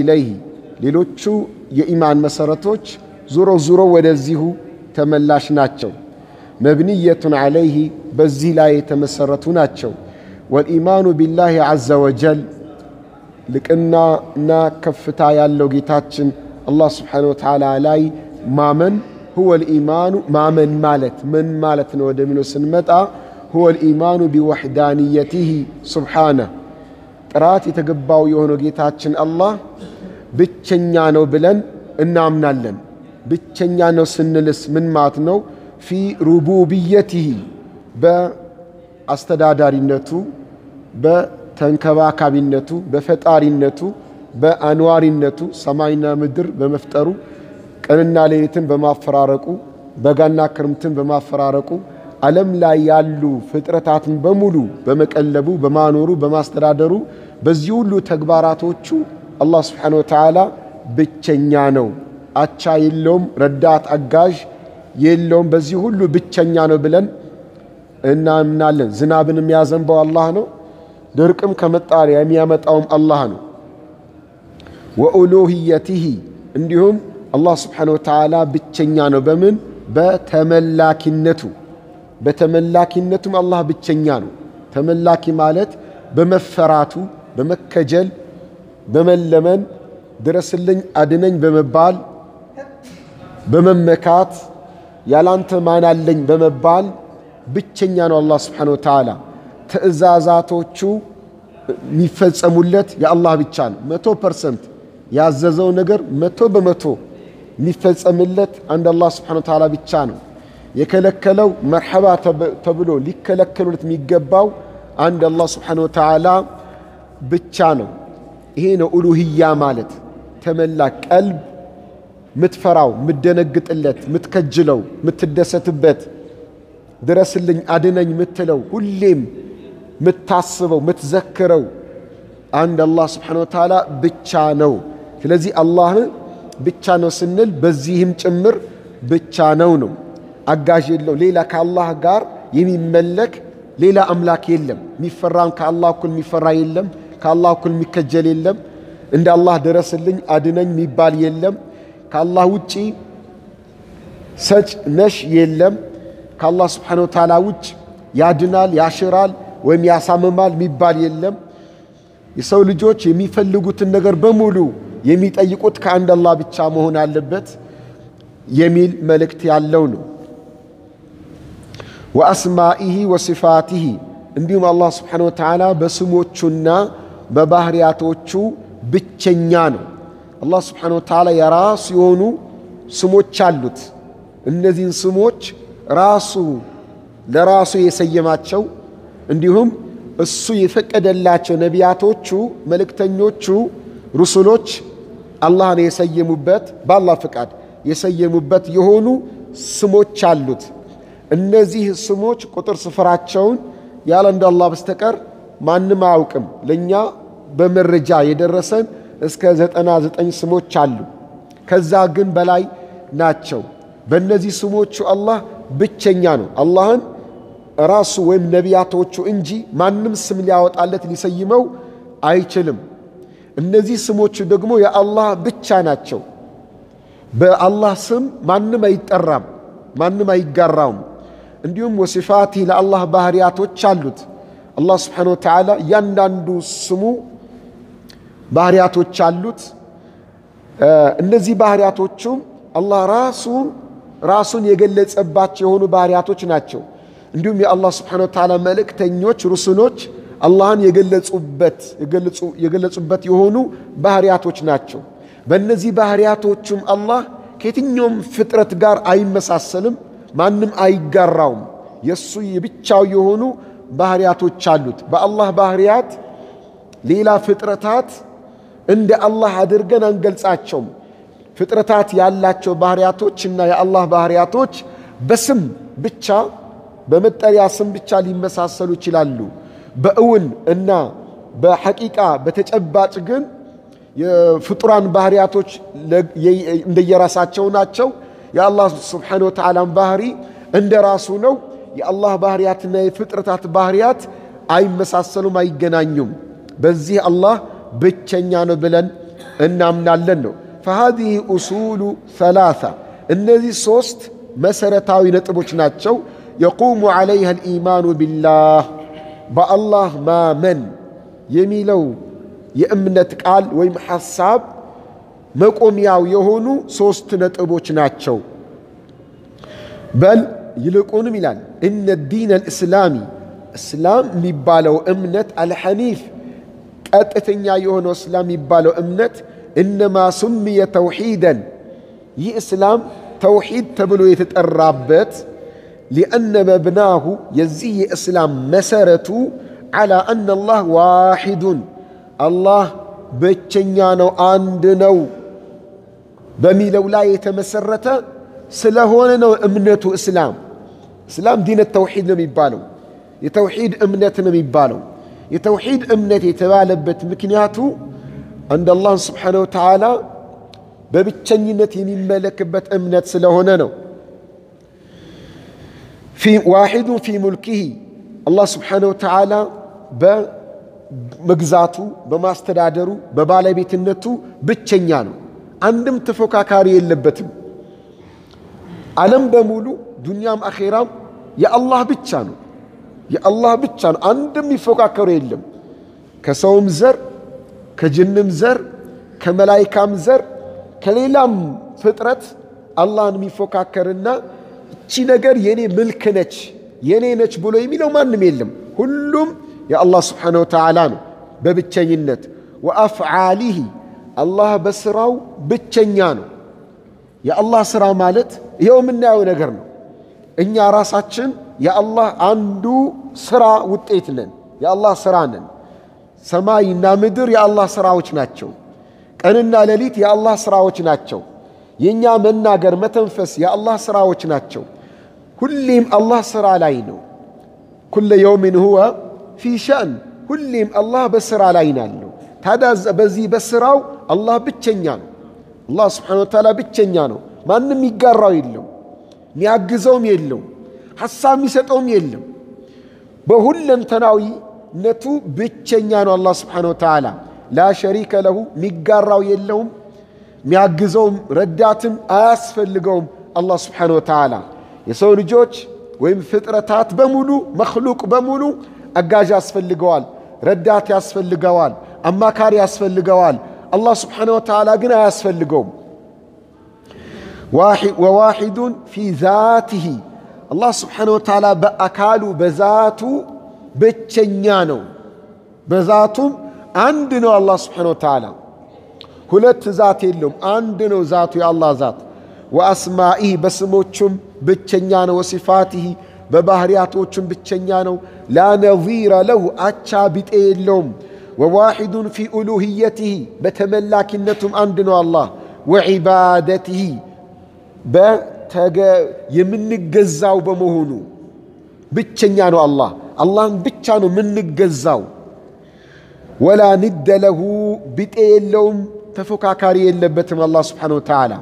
ኢለይህ ሌሎቹ የኢማን መሠረቶች ዙሮ ዙሮ ወደዚሁ ተመላሽ ናቸው። መብንየቱን ዓለይህ በዚህ ላይ የተመሠረቱ ናቸው። ወልኢማኑ ቢላህ ዐዘ ወጀል ልቅናና ከፍታ ያለው ጌታችን አላህ ስብሓነ ወተዓላ ላይ ማመን ሁወ ልኢማኑ ማመን ማለት ምን ማለት ነው ወደሚለው ስንመጣ ሁወ ልኢማኑ ቢወሕዳንየቲህ ሱብሓነህ ጥራት የተገባው የሆነው ጌታችን አላህ ብቸኛ ነው ብለን እናምናለን። ብቸኛ ነው ስንልስ ምን ማለት ነው? ፊ ሩቡብየቲህ በአስተዳዳሪነቱ፣ በተንከባካቢነቱ፣ በፈጣሪነቱ፣ በአንዋሪነቱ ሰማይና ምድር በመፍጠሩ ቀንና ሌሊትን በማፈራረቁ በጋና ክርምትን በማፈራረቁ ዓለም ላይ ያሉ ፍጥረታትን በሙሉ በመቀለቡ በማኖሩ በማስተዳደሩ በዚህ ሁሉ ተግባራቶቹ አላህ ስብሓነ ወተዓላ ብቸኛ ነው። አቻ የለውም፣ ረዳት አጋዥ የለውም። በዚህ ሁሉ ብቸኛ ነው ብለን እናምናለን። ዝናብን የሚያዘንበው አላህ ነው። ድርቅም ከመጣ የሚያመጣውም አላህ ነው። ወኡሉህየቲህ እንዲሁም አላህ سبحانه وتعالى ብቸኛ ነው። በምን በተመላኪነቱ በተመላኪነቱም አላህ ብቸኛ ነው። ተመላኪ ማለት በመፈራቱ በመከጀል በመለመን ድረስልኝ አድነኝ በመባል በመመካት ያላንተ ማን አለኝ በመባል ብቸኛ ነው አላህ سبحانه وتعالى። ትእዛዛቶቹ የሚፈጸሙለት የአላህ ብቻ ነው። መቶ percent ያዘዘው ነገር መቶ በመቶ የሚፈጸምለት አንድ አላህ ስብሓነሁ ወተዓላ ብቻ ነው። የከለከለው መርሐባ ተብሎ ሊከለከሉለት የሚገባው አንድ አላህ ስብሓነሁ ወተዓላ ብቻ ነው። ይሄ ነው ኡሉህያ ማለት ተመላ ቀልብ ምትፈራው፣ ምደነግጥለት፣ ምትከጅለው፣ ምትደሰትበት፣ ድረስልኝ አድነኝ ምትለው፣ ሁሌም ምታስበው፣ ምትዘክረው አንድ አላህ ስብሓነሁ ወተዓላ ብቻ ነው። ስለዚህ አላህ ብቻ ነው ስንል በዚህም ጭምር ብቻ ነው ነው አጋዥ የለው። ሌላ ከአላህ ጋር የሚመለክ ሌላ አምላክ የለም። የሚፈራም ከአላህ እኩል የሚፈራ የለም። ከአላህ እኩል የሚከጀል የለም። እንደ አላህ ድረስልኝ አድነኝ የሚባል የለም። ከአላህ ውጪ ሰጭ ነሽ የለም። ከአላህ ስብሓነሁ ወተዓላ ውጭ ያድናል፣ ያሽራል ወይም ያሳምማል የሚባል የለም። የሰው ልጆች የሚፈልጉትን ነገር በሙሉ የሚጠይቁት ከአንድ አላህ ብቻ መሆን አለበት የሚል መልእክት ያለው ነው። ወአስማኢሂ ወሲፋቲሂ እንዲሁም አላህ ስብሓነሁ ወተዓላ በስሞቹና በባህሪያቶቹ ብቸኛ ነው። አላህ ስብሓነሁ ወተዓላ የራሱ የሆኑ ስሞች አሉት። እነዚህን ስሞች ራሱ ለራሱ የሰየማቸው እንዲሁም እሱ የፈቀደላቸው ነቢያቶቹ፣ መልእክተኞቹ፣ ሩሱሎች አላህን የሰየሙበት በአላህ ፍቃድ የሰየሙበት የሆኑ ስሞች አሉት። እነዚህ ስሞች ቁጥር ስፍራቸውን ያለ እንደ አላህ በስተቀር ማንም አያውቅም። ለእኛ በመረጃ የደረሰን እስከ ዘጠና ዘጠኝ ስሞች አሉ። ከዛ ግን በላይ ናቸው። በእነዚህ ስሞቹ አላህ ብቸኛ ነው። አላህን ራሱ ወይም ነቢያቶቹ እንጂ ማንም ስም ሊያወጣለት ሊሰይመው አይችልም። እነዚህ ስሞቹ ደግሞ የአላህ ብቻ ናቸው። በአላህ ስም ማንም አይጠራም፣ ማንም አይጋራውም። እንዲሁም ወሲፋቲ ለአላህ ባህሪያቶች አሉት። አላህ ስብሓነሁ ወተዓላ እያንዳንዱ ስሙ ባህሪያቶች አሉት። እነዚህ ባህሪያቶቹም አላህ ራሱን ራሱን የገለጸባቸው የሆኑ ባህሪያቶች ናቸው። እንዲሁም የአላህ ስብሓነሁ ወተዓላ መልእክተኞች ሩሱሎች አላህን የገለጹበት የገለጹበት የሆኑ ባህሪያቶች ናቸው። በእነዚህ ባህሪያቶቹም አላህ ከየትኛውም ፍጥረት ጋር አይመሳሰልም፣ ማንም አይጋራውም። የእሱ የብቻው የሆኑ ባህሪያቶች አሉት። በአላህ ባህሪያት ሌላ ፍጥረታት እንደ አላህ አድርገን አንገልጻቸውም። ፍጥረታት ያላቸው ባህሪያቶችና የአላህ ባህሪያቶች በስም ብቻ በመጠሪያ ስም ብቻ ሊመሳሰሉ ይችላሉ። በእውን እና በሐቂቃ በተጨባጭ ግን የፍጡራን ባህሪያቶች እንደየራሳቸው ናቸው። የአላህ ስብሓነሁ ወተዓላን ባህሪ እንደ ራሱ ነው። የአላህ ባህሪያትና የፍጥረታት ባህሪያት አይመሳሰሉም፣ አይገናኙም። በዚህ አላህ ብቸኛ ነው ብለን እናምናለን ነው። ፈሃዚህ ኡሱሉ ሰላሳ እነዚህ ሦስት መሰረታዊ ነጥቦች ናቸው። የቁሙ ዓለይሃ ልኢማኑ ቢላህ በአላህ ማመን የሚለው የእምነት ቃል ወይም ሐሳብ መቆሚያው የሆኑ ሦስት ነጥቦች ናቸው። በል ይልቁንም ይላል እነ ዲን አልእስላሚ እስላም የሚባለው እምነት አልሐኒፍ ቀጥተኛ የሆነው እስላም የሚባለው እምነት እነማ ሱምየ ተውሒደን ይህ እስላም ተውሒድ ተብሎ የተጠራበት ሊአነ መብናሁ የዚህ የእስላም መሰረቱ ዓላ አነ አላህ ዋሒዱን አላህ ብቸኛ ነው፣ አንድ ነው በሚለው ላይ የተመሰረተ ስለሆነ ነው እምነቱ እስላም። እስላም ዲነ ተውሒድ ነው የሚባለው፣ የተውሒድ እምነት ነው የሚባለው። የተውሒድ እምነት የተባለበት ምክንያቱ አንድ አላህ ስብሓነሁ ወተዓላ በብቸኝነት የሚመለክበት እምነት ስለሆነ ነው። ዋሒዱን ፊ ሙልኪሂ አላህ ስብሓነሁ ወተዓላ በመግዛቱ በማስተዳደሩ በባለቤትነቱ ብቸኛ ነው። አንድም ተፎካካሪ የለበትም። ዓለም በሙሉ ዱንያም አኼራም የአላህ ብቻ ነው። የአላህ ብቻ ነው። አንድም የሚፎካከሩ የለም። ከሰውም ዘር ከጅንም ዘር ከመላይካም ዘር ከሌላም ፍጥረት አላህን የሚፎካከርና እቺ ነገር የኔ ምልክ ነች የኔ ነች ብሎ የሚለው ማንም የለም። ሁሉም የአላህ ስብሓነሁ ወተዓላ ነው በብቸኝነት ወአፍዓሊሂ አላህ በስራው ብቸኛ ነው። የአላህ ስራ ማለት ይኸው የምናየው ነገር ነው። እኛ ራሳችን የአላህ አንዱ ስራ ውጤት ነን። የአላህ ስራ ነን። ሰማይና ምድር የአላህ ስራዎች ናቸው። ቀንና ሌሊት የአላህ ስራዎች ናቸው። የእኛ መናገር፣ መተንፈስ የአላህ ስራዎች ናቸው። ሁሌም አላህ ስራ ላይ ነው። ኩለ የውምን ሁወ ፊ ሸእን፣ ሁሌም አላህ በስራ ላይ ናለው። ታዲያ በዚህ በስራው አላህ ብቸኛ ነው። አላህ ስብሓነሁ ወተዓላ ብቸኛ ነው። ማንም የሚጋራው የለው፣ የሚያግዘውም የለው፣ ሐሳብ የሚሰጠውም የለም። በሁለንተናዊነቱ ብቸኛ ነው አላህ ስብሓነሁ ወተዓላ ላ ሸሪከ ለሁ የሚጋራው የለውም፣ የሚያግዘውም ረዳትም አያስፈልገውም። አላህ ስብሓነሁ ወተዓላ የሰው ልጆች ወይም ፍጥረታት በሙሉ መክሉቅ በሙሉ አጋዥ ያስፈልገዋል፣ ረዳት ያስፈልገዋል፣ አማካሪ ያስፈልገዋል። አላህ ስብሓነሁ ወተዓላ ግን አያስፈልገውም። ወዋሒዱን ፊ ዛቲሂ አላህ ስብሓነሁ ወተዓላ በአካሉ በዛቱ ብቸኛ ነው። በ ذات ኡም አንድ ነው። አላህ سبحانه وتعالى ሁለት ذات የለውም፣ አንድ ነው ዛቱ የአላህ ذات። وأسمائه በስሞቹም ብቸኛ ነው። وصفاته በባህርያቶቹም ብቸኛ ነው። لا نظير له አቻ ቢጤ የለውም። وواحد في ألوهيته በተመላኪነቱም አንድ ነው አላህ። وعبادته የምንገዛው በመሆኑ ብቸኛ ነው አላህ። አላህን ብቻ ነው የምንገዛው። ወላ ንደ ለሁ ቢጤ የለውም፣ ተፎካካሪ የለበትም አላህ ስብሓነሁ ወተዓላ።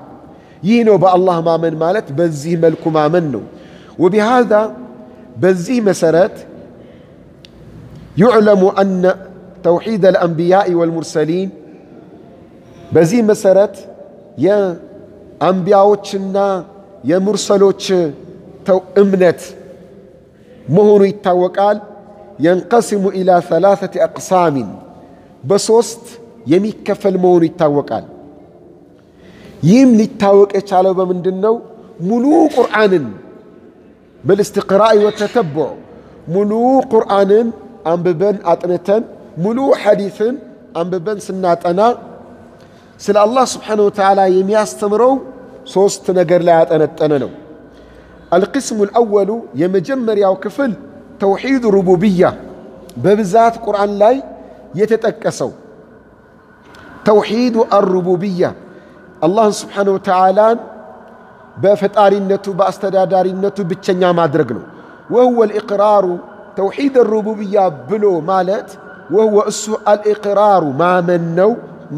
ይህ ነው በአላህ ማመን ማለት በዚህ መልኩ ማመን ነው። ወቢሃዛ በዚህ መሰረት ዩዕለሙ አነ ተውሒድ አልአንቢያኢ ወልሙርሰሊን በዚህ መሰረት የአንቢያዎችና የሙርሰሎች እምነት መሆኑ ይታወቃል። የንቀሲሙ ኢላ ሰላሰቲ አቅሳሚን በሦስት የሚከፈል መሆኑ ይታወቃል። ይህም ሊታወቅ የቻለው በምንድን ነው? ሙሉ ቁርአንን በልስትቅራኢ ወተተቡዕ ሙሉ ቁርአንን አንብበን አጥንተን ሙሉ ሐዲትን አንብበን ስናጠና ስለ አላህ ስብሓነሁ ወተዓላ የሚያስተምረው ሦስት ነገር ላይ ያጠነጠነ ነው። አልቅስሙ ልአወሉ የመጀመሪያው ክፍል ተውሒድ ሩቡብያ በብዛት ቁርአን ላይ የተጠቀሰው ተውሒዱ አሩቡብያ አላህን ስብሓነሁ ወተዓላን በፈጣሪነቱ በአስተዳዳሪነቱ ብቸኛ ማድረግ ነው። ወህወ ልኢቅራሩ ተውሒድ ሩቡብያ ብሎ ማለት ወህወ እሱ አልኢቅራሩ ማመን ነው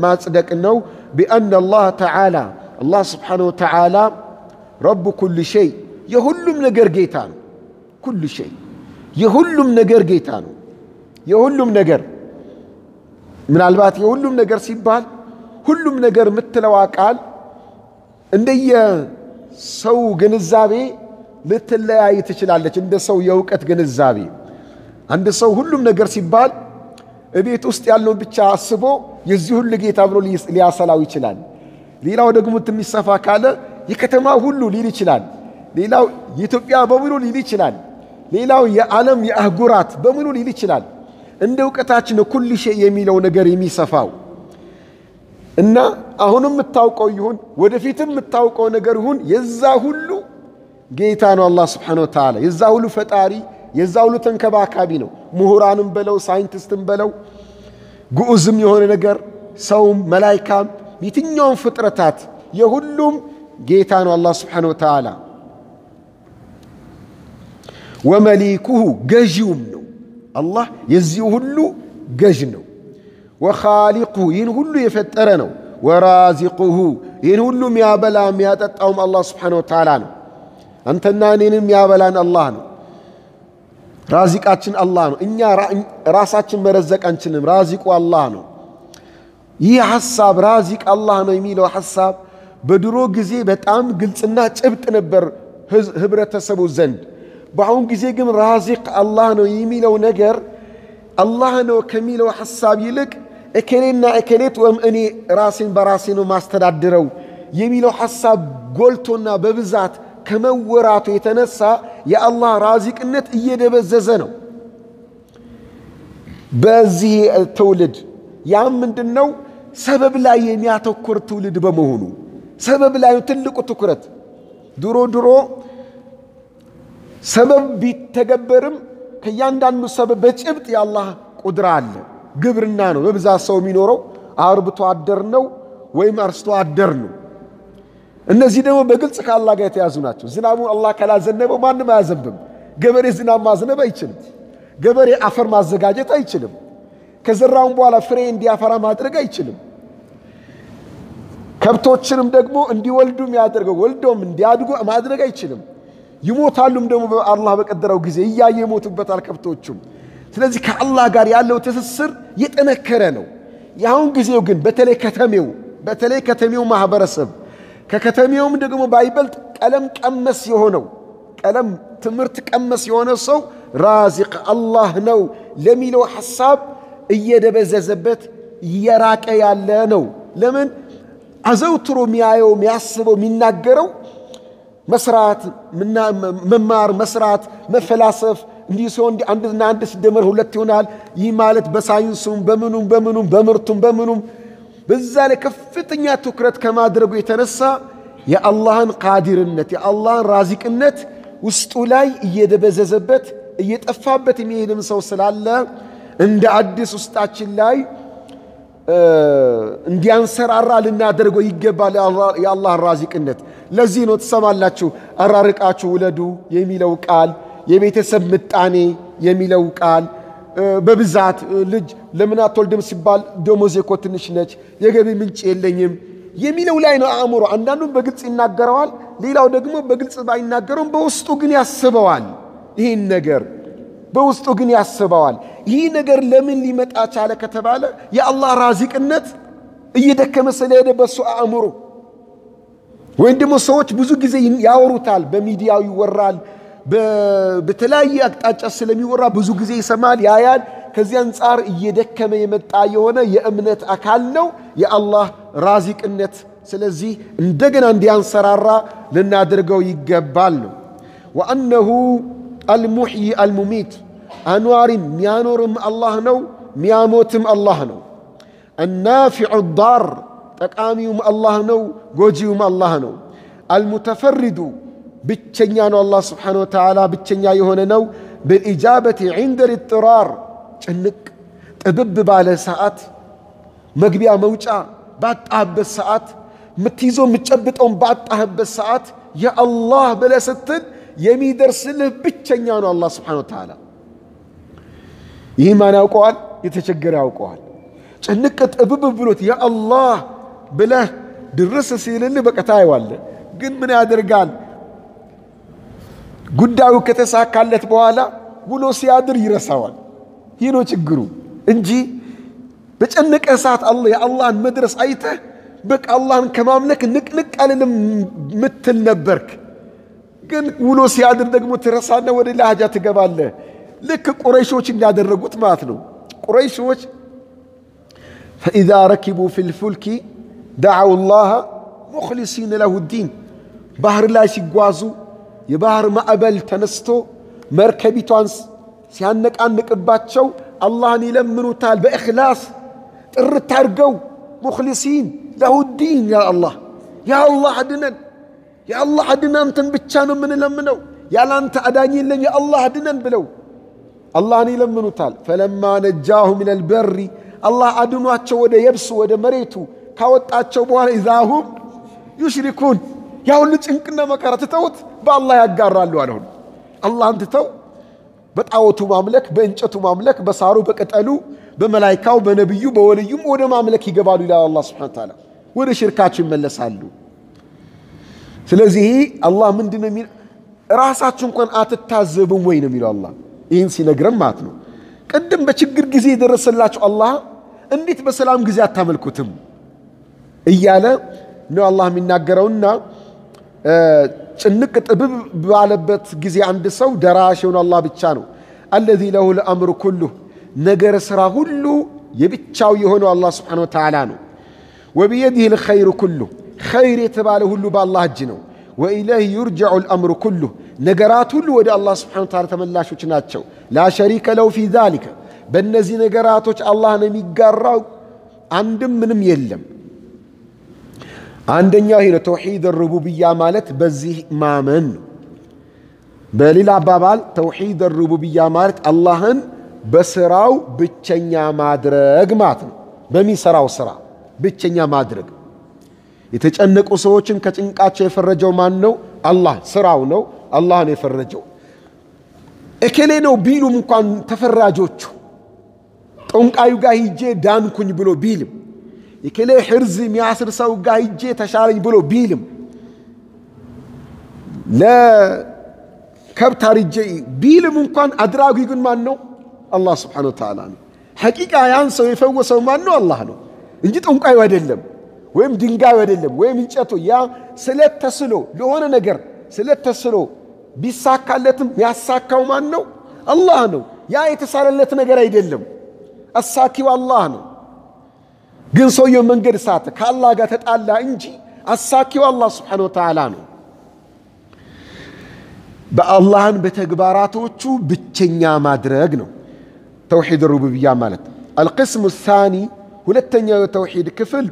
ማጽደቅ ነው። ቢአነ አላህ ተዓላ አላህ ስብሓነሁ ወተዓላ ረቡ ኩል ሸይ የሁሉም ነገር ጌታ ነው። ኩል ሸይ የሁሉም ነገር ጌታ ነው። የሁሉም ነገር ምናልባት የሁሉም ነገር ሲባል ሁሉም ነገር የምትለዋ ቃል እንደየ ሰው ግንዛቤ ልትለያይ ትችላለች። እንደ ሰው የእውቀት ግንዛቤ አንድ ሰው ሁሉም ነገር ሲባል እቤት ውስጥ ያለውን ብቻ አስቦ የዚህ ሁሉ ጌታ ብሎ ሊያሰላው ይችላል። ሌላው ደግሞ ትንሽ ሰፋ ካለ የከተማ ሁሉ ሊል ይችላል። ሌላው የኢትዮጵያ በሙሉ ሊል ይችላል። ሌላው የዓለም የአህጉራት በሙሉ ሊል ይችላል። እንደ እውቀታችን ኩል ሸይ የሚለው ነገር የሚሰፋው እና አሁንም የምታውቀው ይሁን ወደፊትም የምታውቀው ነገር ይሁን የዛ ሁሉ ጌታ ነው አላህ ስብሓነሁ ወተዓላ። የዛ ሁሉ ፈጣሪ፣ የዛ ሁሉ ተንከባካቢ ነው። ምሁራንም በለው ሳይንቲስትም በለው ግዑዝም የሆነ ነገር ሰውም፣ መላይካም፣ የትኛውም ፍጥረታት የሁሉም ጌታ ነው አላህ ስብሓነሁ ወተዓላ። ወመሊኩሁ ገዢውም ነው አላህ የዚህ ሁሉ ገዥ ነው። ወኻሊቁሁ ይህን ሁሉ የፈጠረ ነው። ወራዚቁሁ ይህን ሁሉ የሚያበላ የሚያጠጣውም አላህ ስብሓነሁ ወተዓላ ነው። አንተና እኔንም የሚያበላን አላህ ነው። ራዚቃችን አላህ ነው። እኛ ራሳችን መረዘቅ አንችልም። ራዚቁ አላህ ነው። ይህ ሐሳብ ራዚቅ አላህ ነው የሚለው ሐሳብ በድሮ ጊዜ በጣም ግልጽና ጭብጥ ነበር ህብረተሰቡ ዘንድ። በአሁን ጊዜ ግን ራዚቅ አላህ ነው የሚለው ነገር አላህ ነው ከሚለው ሐሳብ ይልቅ እከሌና እከሌት ወይም እኔ ራሴን በራሴ ነው ማስተዳድረው የሚለው ሐሳብ ጎልቶና በብዛት ከመወራቱ የተነሳ የአላህ ራዚቅነት እየደበዘዘ ነው በዚህ ትውልድ። ያም ምንድን ነው? ሰበብ ላይ የሚያተኩር ትውልድ በመሆኑ ሰበብ ላይ ትልቁ ትኩረት። ድሮ ድሮ ሰበብ ቢተገበርም ከእያንዳንዱ ሰበብ በጭብጥ የአላህ ቁድራ አለ። ግብርና ነው በብዛት ሰው የሚኖረው አርብቶ አደር ነው ወይም አርስቶ አደር ነው። እነዚህ ደግሞ በግልጽ ከአላህ ጋር የተያዙ ናቸው። ዝናቡን አላህ ካላዘነበው ማንም አያዘንብም። ገበሬ ዝናብ ማዝነብ አይችልም። ገበሬ አፈር ማዘጋጀት አይችልም። ከዘራውን በኋላ ፍሬ እንዲያፈራ ማድረግ አይችልም። ከብቶችንም ደግሞ እንዲወልዱ የሚያደርገው ወልዶም እንዲያድጉ ማድረግ አይችልም። ይሞታሉም ደግሞ አላህ በቀደረው ጊዜ እያየ ይሞቱበታል ከብቶቹም። ስለዚህ ከአላህ ጋር ያለው ትስስር የጠነከረ ነው። የአሁን ጊዜው ግን በተለይ ከተሜው በተለይ ከተሜው ማህበረሰብ ከከተሜውም ደግሞ ባይበልጥ ቀለም ቀመስ የሆነው ቀለም ትምህርት ቀመስ የሆነ ሰው ራዚቅ አላህ ነው ለሚለው ሐሳብ እየደበዘዘበት እየራቀ ያለ ነው። ለምን አዘውትሮ የሚያየው የሚያስበው የሚናገረው መስራት፣ መማር፣ መስራት፣ መፈላሰፍ እንዲህ ሲሆን አንድና አንድ ሲደመር ሁለት ይሆናል። ይህ ማለት በሳይንሱም በምኑም በምኑም በምርቱም በምኑም በዛ ላይ ከፍተኛ ትኩረት ከማድረጉ የተነሳ የአላህን ቃዲርነት የአላህን ራዚቅነት ውስጡ ላይ እየደበዘዘበት እየጠፋበት የሚሄድም ሰው ስላለ እንደ አዲስ ውስጣችን ላይ እንዲያንሰራራ ልናደርገው ይገባል የአላህን ራዚቅነት። ለዚህ ነው ትሰማላችሁ አራርቃችሁ ውለዱ የሚለው ቃል፣ የቤተሰብ ምጣኔ የሚለው ቃል በብዛት ልጅ ለምን አትወልድም ሲባል ደሞዜ እኮ ትንሽ ነች፣ የገቢ ምንጭ የለኝም የሚለው ላይ ነው አእምሮ። አንዳንዱም በግልጽ ይናገረዋል፣ ሌላው ደግሞ በግልጽ ባይናገረውም በውስጡ ግን ያስበዋል። ይህን ነገር በውስጡ ግን ያስበዋል። ይህ ነገር ለምን ሊመጣ ቻለ ከተባለ የአላህ ራዚቅነት እየደከመ ስለሄደ በሱ አእምሮ ወይም ደግሞ ሰዎች ብዙ ጊዜ ያወሩታል፣ በሚዲያው ይወራል በተለያየ አቅጣጫ ስለሚወራ ብዙ ጊዜ ይሰማል፣ ያያል። ከዚህ አንጻር እየደከመ የመጣ የሆነ የእምነት አካል ነው የአላህ ራዚቅነት። ስለዚህ እንደገና እንዲያንሰራራ ልናደርገው ይገባል ነው። ወአነሁ አልሙሕይ አልሙሚት አኗሪ ሚያኖርም አላህ ነው፣ ሚያሞትም አላህ ነው። አናፊዑ ዳር ጠቃሚውም አላህ ነው፣ ጎጂውም አላህ ነው። አልሙተፈሪዱ ብቸኛ ነው። አላህ ስብሓነሁ ወተዓላ ብቸኛ የሆነ ነው። ብልኢጃበት ዒንደ ልጥራር ጭንቅ ጥብብ ባለ ሰዓት መግቢያ መውጫ ባጣህበት ሰዓት የምትይዘው የምትጨብጠውን ባጣህበት ሰዓት የአላህ ብለህ ስትል የሚደርስልህ ብቸኛ ነው አላህ ስብሓነሁ ወተዓላ። ይህ ማን ያውቀዋል? የተቸገረ ያውቀዋል። ጭንቅ ጥብብ ብሎት የአላህ ብለህ ድርስ ሲልልህ በቃ ታየዋለህ። ግን ምን ያደርጋል? ጉዳዩ ከተሳካለት በኋላ ውሎ ሲያድር ይረሳዋል። ይህ ነው ችግሩ እንጂ በጨነቀ ሰዓት የአላህን መድረስ አይተህ በቃ አላህን ከማምለክ ንቅንቅ አልልም ምትል ነበርክ። ግን ውሎ ሲያድር ደግሞ ትረሳና ወደ ሌላ ሀጃ ትገባለህ። ልክ ቁረይሾች እንዳደረጉት ማለት ነው። ቁረይሾች ፈኢዛ ረኪቡ ፊልፉልኪ ደዓው ላህ ሙኽሊሲን ለሁ ዲን ባህር ላይ ሲጓዙ የባህር ማዕበል ተነስቶ መርከቢቷን ሲያነቃንቅባቸው አላህን ይለምኑታል በእኽላስ ጥርት አድርገው ሙኽሊሲን ለሁ ዲን ያ አላህ ያ አላህ አድነን ያ አላህ አድነን አንተን ብቻ ነው የምንለምነው። ያላንተ አዳኝ የለም ያ አላህ አድነን ብለው አላህን ይለምኑታል። ፈለማ ነጃሁ ምን አልበሪ አላህ አድኗቸው ወደ የብሱ ወደ መሬቱ ካወጣቸው በኋላ ኢዛሁም ዩሽሪኩን ያ ጭንቅና መከራ ትተውት በአላህ ያጋራሉ አለሁን አላህን ትተው በጣዖቱ ማምለክ በእንጨቱ ማምለክ በሳሩ በቅጠሉ በመላይካው በነቢዩ በወልዩም ወደ ማምለክ ይገባሉ ይላል አላህ ስብሐነሁ ወተዓላ። ወደ ሽርካቸው ይመለሳሉ ስለዚህ አላህ ምንድን ነው ራሳችሁ እንኳን አትታዘቡም ወይ ነው የሚለው አላህ ይህን ሲነግረም ማለት ነው ቅድም በችግር ጊዜ የደረሰላችሁ አላህ እንዴት በሰላም ጊዜ አታመልኩትም እያለ ነው አላህ የሚናገረውና ጭንቅ ጥብብ ባለበት ጊዜ አንድ ሰው ደራሽ የሆነ አላህ ብቻ ነው። አለዚ ለሁ ልአምሩ ኩሉ ነገር ሥራ ሁሉ የብቻው የሆነው አላህ ስብሓነሁ ወተዓላ ነው። ወቢየዲህ ልኸይሩ ኩሉ ኸይር የተባለ ሁሉ በአላህ እጅ ነው። ወኢለይህ ዩርጀዑ ልአምሩ ኩሉ ነገራት ሁሉ ወደ አላህ ስብሓነሁ ወተዓላ ተመላሾች ናቸው። ላ ሸሪከ ለው ፊ ዛሊከ በእነዚህ ነገራቶች አላህን የሚጋራው አንድም ምንም የለም። አንደኛው ይሄ ነው ተውሒድ ሩቡብያ ማለት በዚህ ማመን ነው። በሌላ አባባል ተውሒድ ሩቡብያ ማለት አላህን በስራው ብቸኛ ማድረግ ማለት ነው። በሚሰራው ስራ ብቸኛ ማድረግ። የተጨነቁ ሰዎችን ከጭንቃቸው የፈረጀው ማን ነው? አላህ። ስራው ነው፣ አላህ ነው የፈረጀው። እከሌ ነው ቢሉም እንኳን ተፈራጆቹ ጠንቋዩ ጋር ሂጄ ዳንኩኝ ብሎ ቢልም የከሌ ሕርዝ የሚያስር ሰው ጋር ሂጄ ተሻለኝ ብሎ ቢልም ለከብት አርጄ ቢልም እንኳን አድራጊ ግን ማን ነው? አላህ ስብሓነሁ ወተዓላ ነው። ሐቂቃ ያን ሰው የፈወሰው ማን ነው? አላህ ነው እንጂ ጠንቋዩ አይደለም፣ ወይም ድንጋዩ አይደለም፣ ወይም እንጨቱ። ያ ስለት ተስሎ ለሆነ ነገር ስለት ተስሎ ቢሳካለትም ያሳካው ማን ነው? አላህ ነው። ያ የተሳለለት ነገር አይደለም፣ አሳኪው አላህ ነው። ግን ሰውየው መንገድ ሳተ፣ ከአላህ ጋር ተጣላ እንጂ አሳኪው አላህ ስብሓነሁ ወተዓላ ነው። በአላህን በተግባራቶቹ ብቸኛ ማድረግ ነው ተውሒድ ሩቡብያ ማለት። አልቅስሙ ሳኒ ሁለተኛው የተውሒድ ክፍል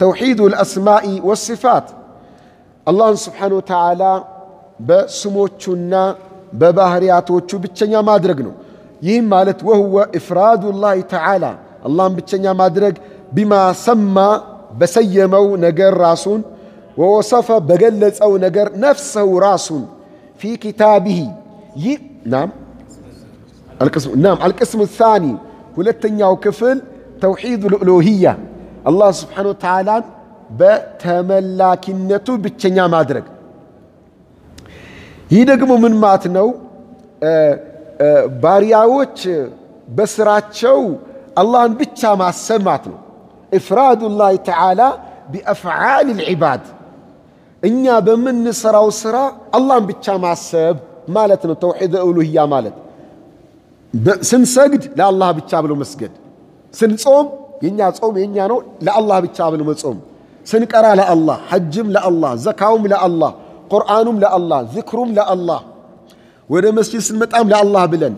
ተውሒዱ ልአስማኢ ወሲፋት አላህን ስብሓነሁ ወተዓላ በስሞቹና በባህርያቶቹ ብቸኛ ማድረግ ነው። ይህም ማለት ወህወ ኢፍራዱ ላህ ተዓላ አላህን ብቸኛ ማድረግ ቢማ ሰማ በሰየመው ነገር ራሱን ወወሰፈ በገለጸው ነገር ነፍሰው ራሱን ፊ ኪታቢሂ ይህ ናም አልቅስሙ ሳኒ ሁለተኛው ክፍል ተውሒድ ልኡሉሂያ አላህ ስብሓነ ወተዓላን በተመላኪነቱ ብቸኛ ማድረግ። ይህ ደግሞ ምን ማለት ነው? ባሪያዎች በስራቸው አላህን ብቻ ማሰብ ማለት ነው። ኢፍራዱ ላህ ተዓላ ቢአፍዓል ልዕባድ እኛ በምንሰራው ስራ አላህን ብቻ ማሰብ ማለት ነው። ተውሒድ ኡሉህያ ማለት ስንሰግድ ለአላህ ብቻ ብሎ መስገድ፣ ስንጾም የኛ ጾም የኛ ነው፣ ለአላህ ብቻ ብሎ መጾም፣ ስንቀራ ለአላህ፣ ሐጅም ለአላህ፣ ዘካውም ለአላህ፣ ቁርአኑም ለአላህ፣ ዝክሩም ለአላህ፣ ወደ መስጂድ ስንመጣም ለአላህ ብለን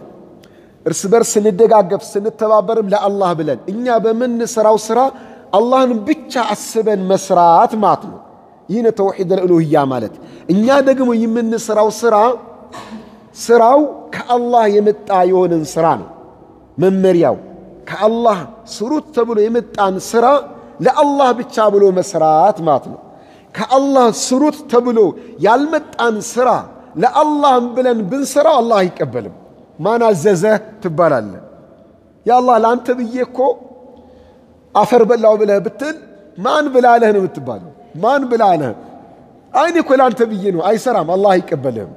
እርስ በርስ ስንደጋገፍ ስንተባበርም ለአላህ ብለን እኛ በምንሰራው ስራ አላህን ብቻ አስበን መስራት ማለት ነው። ይህ ነው ተውሒድ ልኡሉህያ ማለት። እኛ ደግሞ የምንሰራው ስራ ስራው ከአላህ የመጣ የሆነን ስራ ነው። መመሪያው ከአላህ ስሩት ተብሎ የመጣን ስራ ለአላህ ብቻ ብሎ መስራት ማለት ነው። ከአላህ ስሩት ተብሎ ያልመጣን ስራ ለአላህም ብለን ብንሰራው አላህ አይቀበልም። ማን አዘዘህ ትባላለህ። ያአላህ ለአንተ ብዬ እኮ አፈር በላው ብለህ ብትል ማን ብላለህ ነው የምትባለው። ማን ብላለህ? አይኔ እኮ ለአንተ ብዬ ነው። አይሰራም። አላህ አይቀበልህም።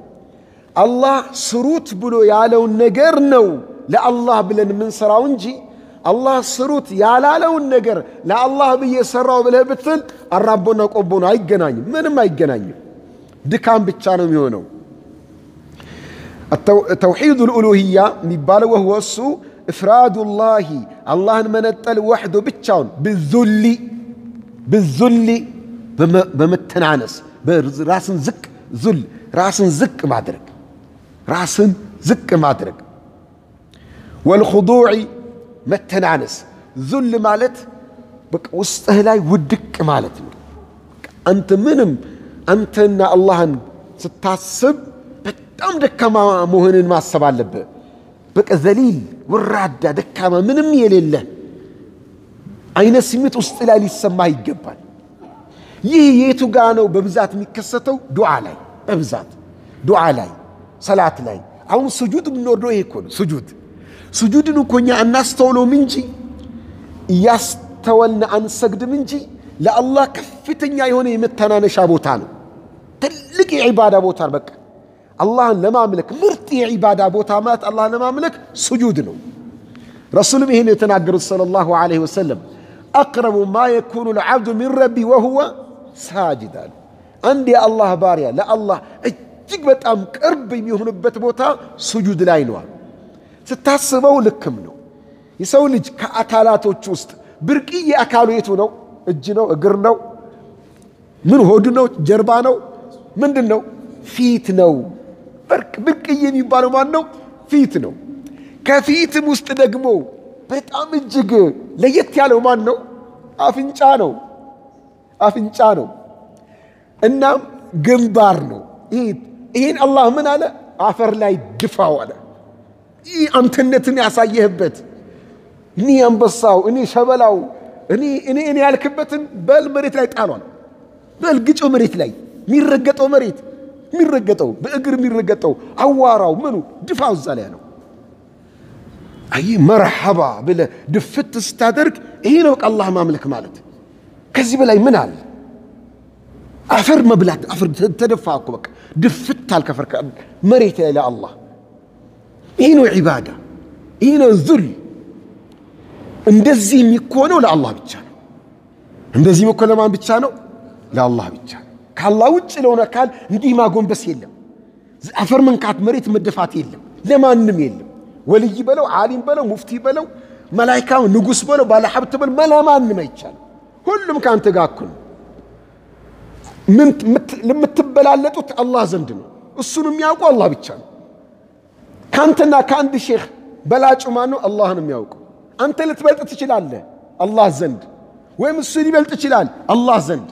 አላህ ስሩት ብሎ ያለውን ነገር ነው ለአላህ ብለን የምንሰራው እንጂ አላህ ስሩት ያላለውን ነገር ለአላህ ብዬ ሰራው ብለህ ብትል አራቦና ቆቦ ነው፣ አይገናኝም። ምንም አይገናኝም። ድካም ብቻ ነው የሚሆነው። ተውሒድ ልኡሉህያ የሚባለው ወህወ እሱ እፍራዱላሂ አላህን መነጠል ወሕዶ ብቻውን ብዙሊ ብዙሊ በመተናነስ ራስን ዝቅ ዙል ራስን ዝቅ ማድረግ ራስን ዝቅ ማድረግ ወልኹዱዕ መተናነስ ዙል ማለት በቃ ውስጥህ ላይ ውድቅ ማለት ነው። አንተ ምንም አንተና አላህን ስታስብ በጣም ደካማ መሆንን ማሰብ አለብህ። በቃ ዘሊል ወራዳ ደካማ ምንም የሌለ አይነት ስሜት ውስጥ ላይ ሊሰማህ ይገባል። ይህ የቱ ጋ ነው በብዛት የሚከሰተው? ዱዓ ላይ በብዛት ዱዓ ላይ ሰላት ላይ አሁን سجود የምንወርደው ይሄ እኮ ነው። سجود سجود ን እኮ እኛ አናስተውለውም እንጂ እያስተወልን አንሰግድም እንጂ ለአላህ ከፍተኛ የሆነ የመተናነሻ ቦታ ነው። ትልቅ የ عبادة ቦታ በቃ አላህን ለማምለክ ምርጥ የ عبادة ቦታ ማለት አላህን ለማምለክ سجود ነው። ረሱልም ይህን የተናገሩት صلى الله عليه وسلم أقرب ما يكون العبد من ربه وهو ሳጅድ አሉ። አንድ የአላህ ባሪያ ለአላህ እጅግ በጣም ቅርብ የሚሆንበት ቦታ ስጁድ ላይ ነዋል። ስታስበው ልክም ነው። የሰው ልጅ ከአካላቶች ውስጥ ብርቅዬ አካሉ የቱ ነው? እጅ ነው? እግር ነው? ምን ሆድ ነው? ጀርባ ነው? ምንድን ነው? ፊት ነው። ብርቅዬ የሚባለው ማን ነው? ፊት ነው። ከፊትም ውስጥ ደግሞ በጣም እጅግ ለየት ያለው ማን ነው? አፍንጫ ነው። አፍንጫ ነው። እናም ግንባር ነው። ይህን አላህ ምን አለ? አፈር ላይ ድፋው አለ። ይህ አንተነትን ያሳየህበት እኔ አንበሳው፣ እኔ ሸበላው፣ እኔ እኔ እኔ ያልክበትን በል መሬት ላይ ጣሏል። በል ግጨው መሬት ላይ የሚረገጠው መሬት የሚረገጠው በእግር የሚረገጠው አዋራው ምኑ ድፋው እዛ ላይ ነው። አይ መርሐባ ብለህ ድፍት ስታደርግ ይሄ ነው አላህ ማምለክ ማለት። ከዚህ በላይ ምን አለ? አፈር መብላት አፈር ተደፋ እኮ በቃ ድፍት አልከፈር መሬት ላይ ለአላህ ይህ ነው ዒባዳ፣ ይህ ነው ዙል። እንደዚህ የሚኮነው ለአላህ ብቻ ነው። እንደዚህ የሚኮነው ለማን ብቻ ነው? ለአላህ ብቻ ነው። ከአላህ ውጭ ለሆነ አካል እንዲህ ማጎንበስ የለም። አፈር መንካት፣ መሬት መደፋት የለም፣ ለማንም የለም። ወልይ በለው ዓሊም በለው ሙፍቲ በለው መላይካ ንጉሥ በለው ባለሀብት በለው ለማንም አይቻልም። ሁሉም ከአንተ ጋር እኩል ነው። የምትበላለጡት አላህ ዘንድ ነው። እሱን የሚያውቁ አላህ ብቻ ነው። ከአንተና ከአንድ ሼክ በላጩ? አላህ ነው የሚያውቀው። አንተ ልትበልጥ ትችላለህ አላህ ዘንድ፣ ወይም እሱ ሊበልጥ ይችላል አላህ ዘንድ።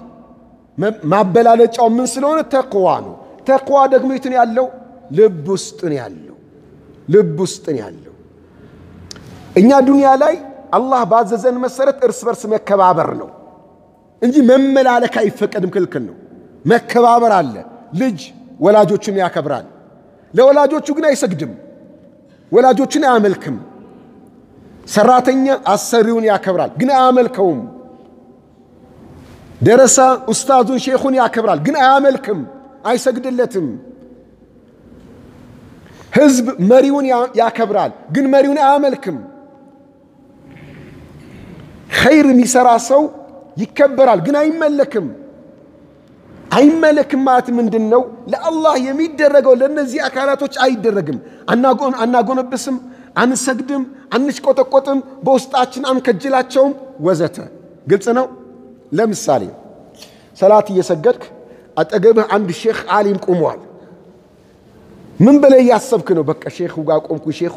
ማበላለጫው ምን ስለሆነ ተቅዋ ነው። ተቅዋ ደግሞ የት ነው ያለው? ልብ ውስጥ ነው ያለው። ልብ ውስጥ ነው ያለው። እኛ ዱንያ ላይ አላህ ባዘዘን መሰረት እርስ በርስ መከባበር ነው እንጂ መመላለክ አይፈቀድም፣ ክልክል ነው። መከባበር አለ። ልጅ ወላጆቹን ያከብራል፣ ለወላጆቹ ግን አይሰግድም፣ ወላጆቹን አያመልክም። ሰራተኛ አሰሪውን ያከብራል፣ ግን አያመልከውም። ደረሳ ኡስታዙን ሼኹን ያከብራል፣ ግን አያመልክም፣ አይሰግድለትም። ህዝብ መሪውን ያከብራል፣ ግን መሪውን አያመልክም። ኸይር የሚሰራ ሰው ይከበራል፣ ግን አይመለክም። አይመለክም ማለት ምንድን ነው? ለአላህ የሚደረገው ለእነዚህ አካላቶች አይደረግም። አናጎነብስም፣ አንሰግድም፣ አንሽቆጠቆጥም፣ በውስጣችን አንከጅላቸውም፣ ወዘተ። ግልጽ ነው። ለምሳሌ ሰላት እየሰገድክ አጠገብህ አንድ ሼክ ዓሊም ቆመዋል። ምን ብለህ እያሰብክ ነው? በቃ ሼኹ ጋር ቆምኩ፣ ሼኹ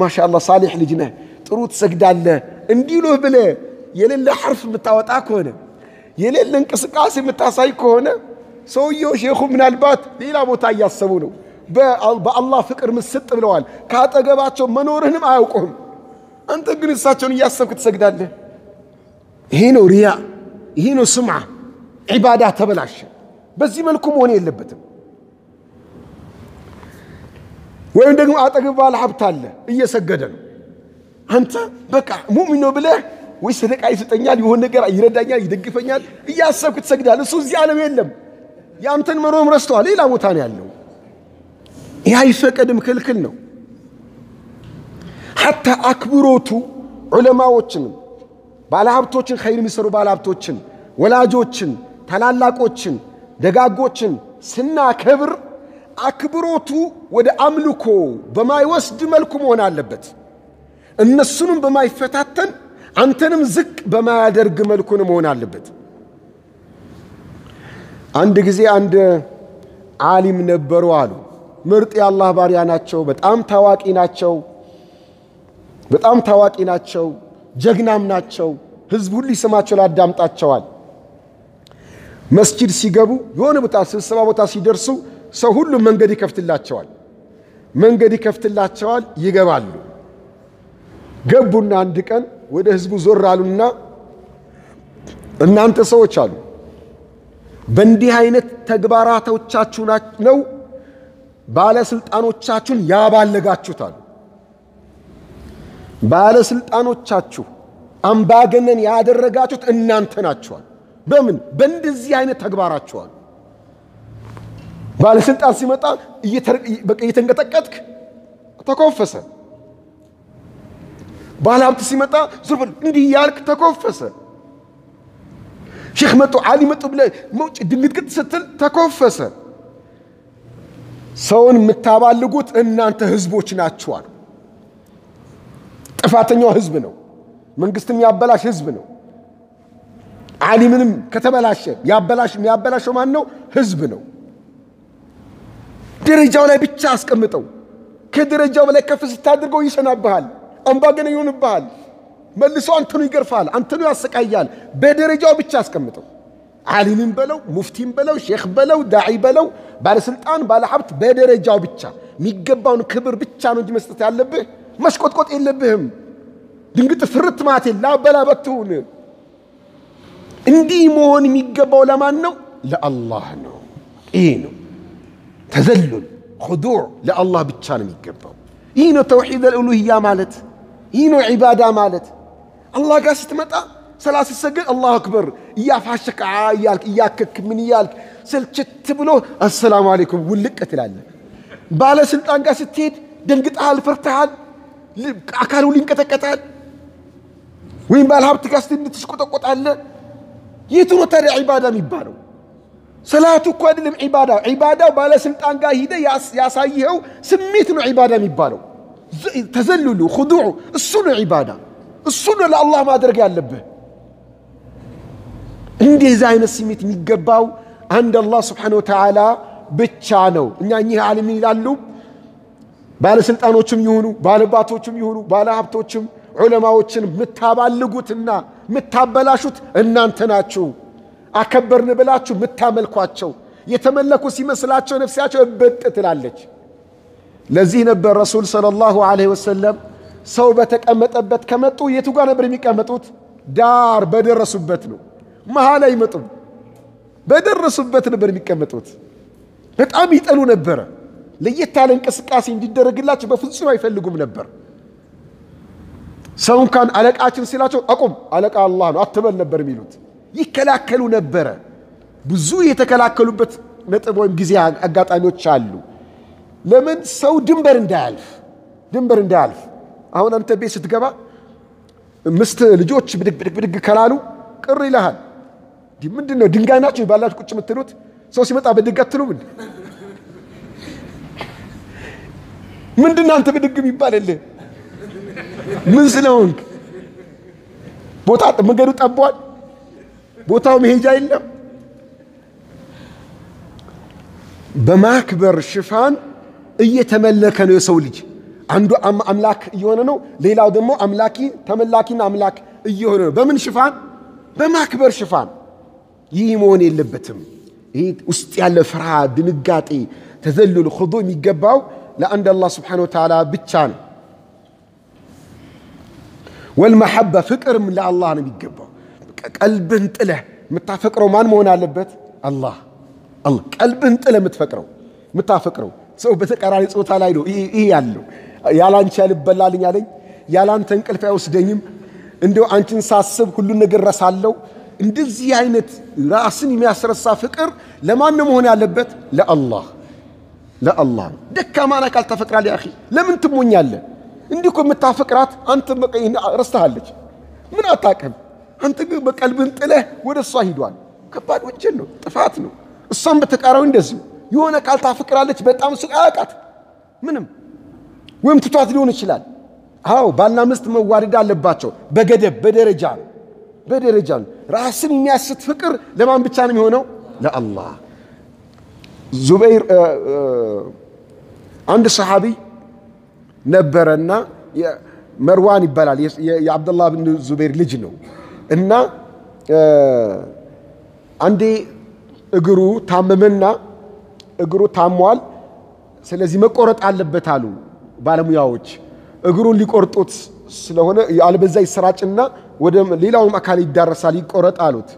ማሻአላህ ሳሌሕ ልጅ ነህ፣ ጥሩ ትሰግዳለህ እንዲሉህ ብለህ የሌለ ሐርፍ የምታወጣ ከሆነ የሌለ እንቅስቃሴ የምታሳይ ከሆነ ሰውየው ሼኹ ምናልባት ሌላ ቦታ እያሰቡ ነው። በአላህ ፍቅር ምስጥ ብለዋል። ከአጠገባቸው መኖርህንም አያውቁህም። አንተ ግን እሳቸውን እያሰብክ ትሰግዳለህ። ይሄ ነው ሪያ፣ ይሄ ነው ስምዓ። ዒባዳ ተበላሸ። በዚህ መልኩ መሆን የለበትም። ወይም ደግሞ አጠገብ ባለ ሀብት አለ እየሰገደ ነው። አንተ በቃ ሙእሚን ነው ብለህ ወይ ሰደቃ ይሰጠኛል፣ የሆነ ነገር ይረዳኛል፣ ይደግፈኛል እያሰብክ ትሰግዳለህ። እሱ እዚህ ዓለም የለም። የአንተን መኖርም ረስተዋል፣ ሌላ ቦታ ነው ያለው። ይህ አይፈቀድም፣ ክልክል ነው። ሐታ አክብሮቱ ዑለማዎችንም ባለሀብቶችን ኸይር የሚሰሩ ባለሀብቶችን፣ ወላጆችን፣ ታላላቆችን፣ ደጋጎችን ስናከብር አክብሮቱ ወደ አምልኮ በማይወስድ መልኩ መሆን አለበት። እነሱንም በማይፈታተን አንተንም ዝቅ በማያደርግ መልኩን መሆን አለበት። አንድ ጊዜ አንድ ዓሊም ነበሩ አሉ። ምርጥ የአላህ ባሪያ ናቸው። በጣም ታዋቂ ናቸው። በጣም ታዋቂ ናቸው። ጀግናም ናቸው። ህዝብ ሁሉ ይሰማቸው ላዳምጣቸዋል። መስጂድ ሲገቡ የሆነ ቦታ ስብሰባ ቦታ ሲደርሱ ሰው ሁሉ መንገድ ይከፍትላቸዋል። መንገድ ይከፍትላቸዋል፣ ይገባሉ። ገቡና አንድ ቀን ወደ ህዝቡ ዞር አሉና እናንተ ሰዎች አሉ በእንዲህ አይነት ተግባራቶቻችሁ ነው ባለስልጣኖቻችሁን ያባለጋችሁት አሉ። ባለስልጣኖቻችሁ አምባገነን ያደረጋችሁት እናንተ ናችኋል። በምን በእንደዚህ አይነት ተግባራችኋል። ባለስልጣን ሲመጣ እየተንቀጠቀጥክ ተኮፈሰ። ባለሀብት ሲመጣ ዙር እንዲህ ያልክ ተኮፈሰ። ሼክ መጡ ዓሊ መጡ ብለህ መውጭ ድንግጥግጥ ስትል ተኮፈሰ። ሰውን የምታባልጉት እናንተ ህዝቦች ናችኋል። ጥፋተኛው ህዝብ ነው። መንግስትም ያበላሽ ህዝብ ነው። ዓሊምንም ከተበላሸ ያበላሸው ማን ነው? ህዝብ ነው። ደረጃው ላይ ብቻ አስቀምጠው። ከደረጃው በላይ ከፍ ስታደርገው ይሰናብሃል፣ አምባገነን ይሆንብሃል። መልሶ አንተኑ ይገርፋል፣ አንተኑ ያሰቃያል። በደረጃው ብቻ አስቀምጠው። ዓሊምም በለው ሙፍቲም በለው ሼክ በለው ዳዒ በለው ባለስልጣን ባለሀብት፣ በደረጃው ብቻ የሚገባውን ክብር ብቻ ነው እንጂ መስጠት ያለብህ መሽቆጥቆጥ የለብህም። ድንግጥ ፍርት ማቴ ላበላበትሁን እንዲህ መሆን የሚገባው ለማን ነው? ለአላህ ነው። ይህ ነው ተዘሉል ኹዱዕ ለአላህ ብቻ ነው የሚገባው። ይህ ነው ተውሒድ አልኡሉህያ ማለት። ይህ ነው ዒባዳ ማለት። አላህ ጋር ስትመጣ ሰላት ስትሰግድ አላሁ አክበር እያፋሸክ እያልክ እያከክ ምን እያልክ ስልችት ብሎ አሰላሙ አሌይኩም ውልቅ ትላለህ። ባለስልጣን ጋር ስትሄድ ደንግጠሃል፣ ፈርተሃል፣ አካሉ ሊንቀጠቀጣል። ወይም ባለሀብት ጋር ስትሄድ ትሽቆጠቆጣለህ። የቱ ነው ታዲያ ዒባዳ የሚባለው? ሰላቱ እኮ አይደለም ዒባዳ። ዒባዳው ባለስልጣን ጋር ሂደ ያሳይኸው ስሜት ነው ዒባዳ የሚባለው። ተዘልሉ ኹዱዑ እሱ ነው ዒባዳ። እሱ ነው ለአላህ ማድረግ ያለብህ። እንደዚህ አይነት ስሜት የሚገባው አንድ አላህ ስብሓነሁ ወተዓላ ብቻ ነው። እኛ እኚህ ዓሊም ይላሉ ባለስልጣኖችም ይሁኑ ባለባቶችም ይሁኑ ባለሀብቶችም ዑለማዎችን የምታባልጉትና የምታበላሹት እናንተ ናችሁ። አከበርን ብላችሁ የምታመልኳቸው የተመለኩ ሲመስላቸው ነፍሳቸው እበጥ ትላለች። ለዚህ ነበር ረሱል ሰለላሁ ዐለይሂ ወሰለም ሰው በተቀመጠበት ከመጡ የቱ ጋር ነበር የሚቀመጡት? ዳር በደረሱበት ነው። መሀል አይመጡም። በደረሱበት ነበር የሚቀመጡት። በጣም ይጠሉ ነበረ። ለየት ያለ እንቅስቃሴ እንዲደረግላቸው በፍጹም አይፈልጉም ነበር። ሰው እንኳን አለቃችን ሲላቸው አቁም፣ አለቃ አላህ ነው አትበል ነበር የሚሉት። ይከላከሉ ነበረ። ብዙ የተከላከሉበት ነጥብ ወይም ጊዜ አጋጣሚዎች አሉ። ለምን ሰው ድንበር እንዳያልፍ ድንበር እንዳያልፍ። አሁን አንተ ቤት ስትገባ ምስት ልጆች ብድግ ከላሉ ቅር ይልሃል። ምንድን ነው ድንጋይ ናቸው ባላችሁ ቁጭ የምትሉት? ሰው ሲመጣ ብድግ አትሉም? ምንድን አንተ ብድግ የሚባልልህ? ምን ስለሆንክ? ቦታ መንገዱ ጠቧል። ቦታው መሄጃ የለም። በማክበር ሽፋን እየተመለከ ነው የሰው ልጅ። አንዱ አምላክ እየሆነ ነው፣ ሌላው ደግሞ አምላኪ ተመላኪና አምላክ እየሆነ ነው። በምን ሽፋን? በማክበር ሽፋን። ይህ መሆን የለበትም። ይህ ውስጥ ያለ ፍርሃት፣ ድንጋጤ፣ ተዘሉል ኹዱ የሚገባው ለአንድ አላህ ስብሓነሁ ወተዓላ ብቻ ነው። ወልመሐባ ፍቅርም ለአላህ ነው የሚገባው። ቀልብህን ጥለህ የምታፈቅረው ማን መሆን አለበት? አላህ አላህ። ቀልብህን ጥለህ የምትፈቅረው የምታፈቅረው ሰው በተቃራኒ ጾታ ላይ ነው ይህ ያለው። ያላንቺ ያልበላልኝ አለኝ፣ ያላንተ እንቅልፍ አይወስደኝም፣ እንዲሁ አንቺን ሳስብ ሁሉን ነገር ረሳለሁ። እንደዚህ አይነት ራስን የሚያስረሳ ፍቅር ለማን ነው መሆን ያለበት? ለአላህ ለአላህ ነው። ደካማ ነህ ካልተፈቅራል ያ ለምን ትሞኛለህ? እንዲህ እኮ የምታፈቅራት አንተ ረስተሃለች። ምን አታውቅም። አንተ ግን በቀልብን ጥለህ ወደ እሷ ሂዷል። ከባድ ወንጀል ነው፣ ጥፋት ነው። እሷም በተቃራኒ እንደዚሁ የሆነ ቃል ታፈቅራለች። በጣም እሱ አያውቃት ምንም ወይም ትቷት ሊሆን ይችላል። አዎ ባልና ሚስት መዋደድ አለባቸው። በገደብ በደረጃ በደረጃ ራስን የሚያስት ፍቅር ለማን ብቻ ነው የሚሆነው? ለአላህ። ዙበይር አንድ ሰሓቢ ነበረና መርዋን ይባላል የአብደላህ ብን ዙበይር ልጅ ነው እና አንዴ እግሩ ታመመና እግሩ ታሟል። ስለዚህ መቆረጥ አለበት አሉ ባለሙያዎች። እግሩን ሊቆርጡት ስለሆነ አልበዛ ይሰራጭና ወደ ሌላውም አካል ይዳረሳል፣ ይቆረጥ አሉት።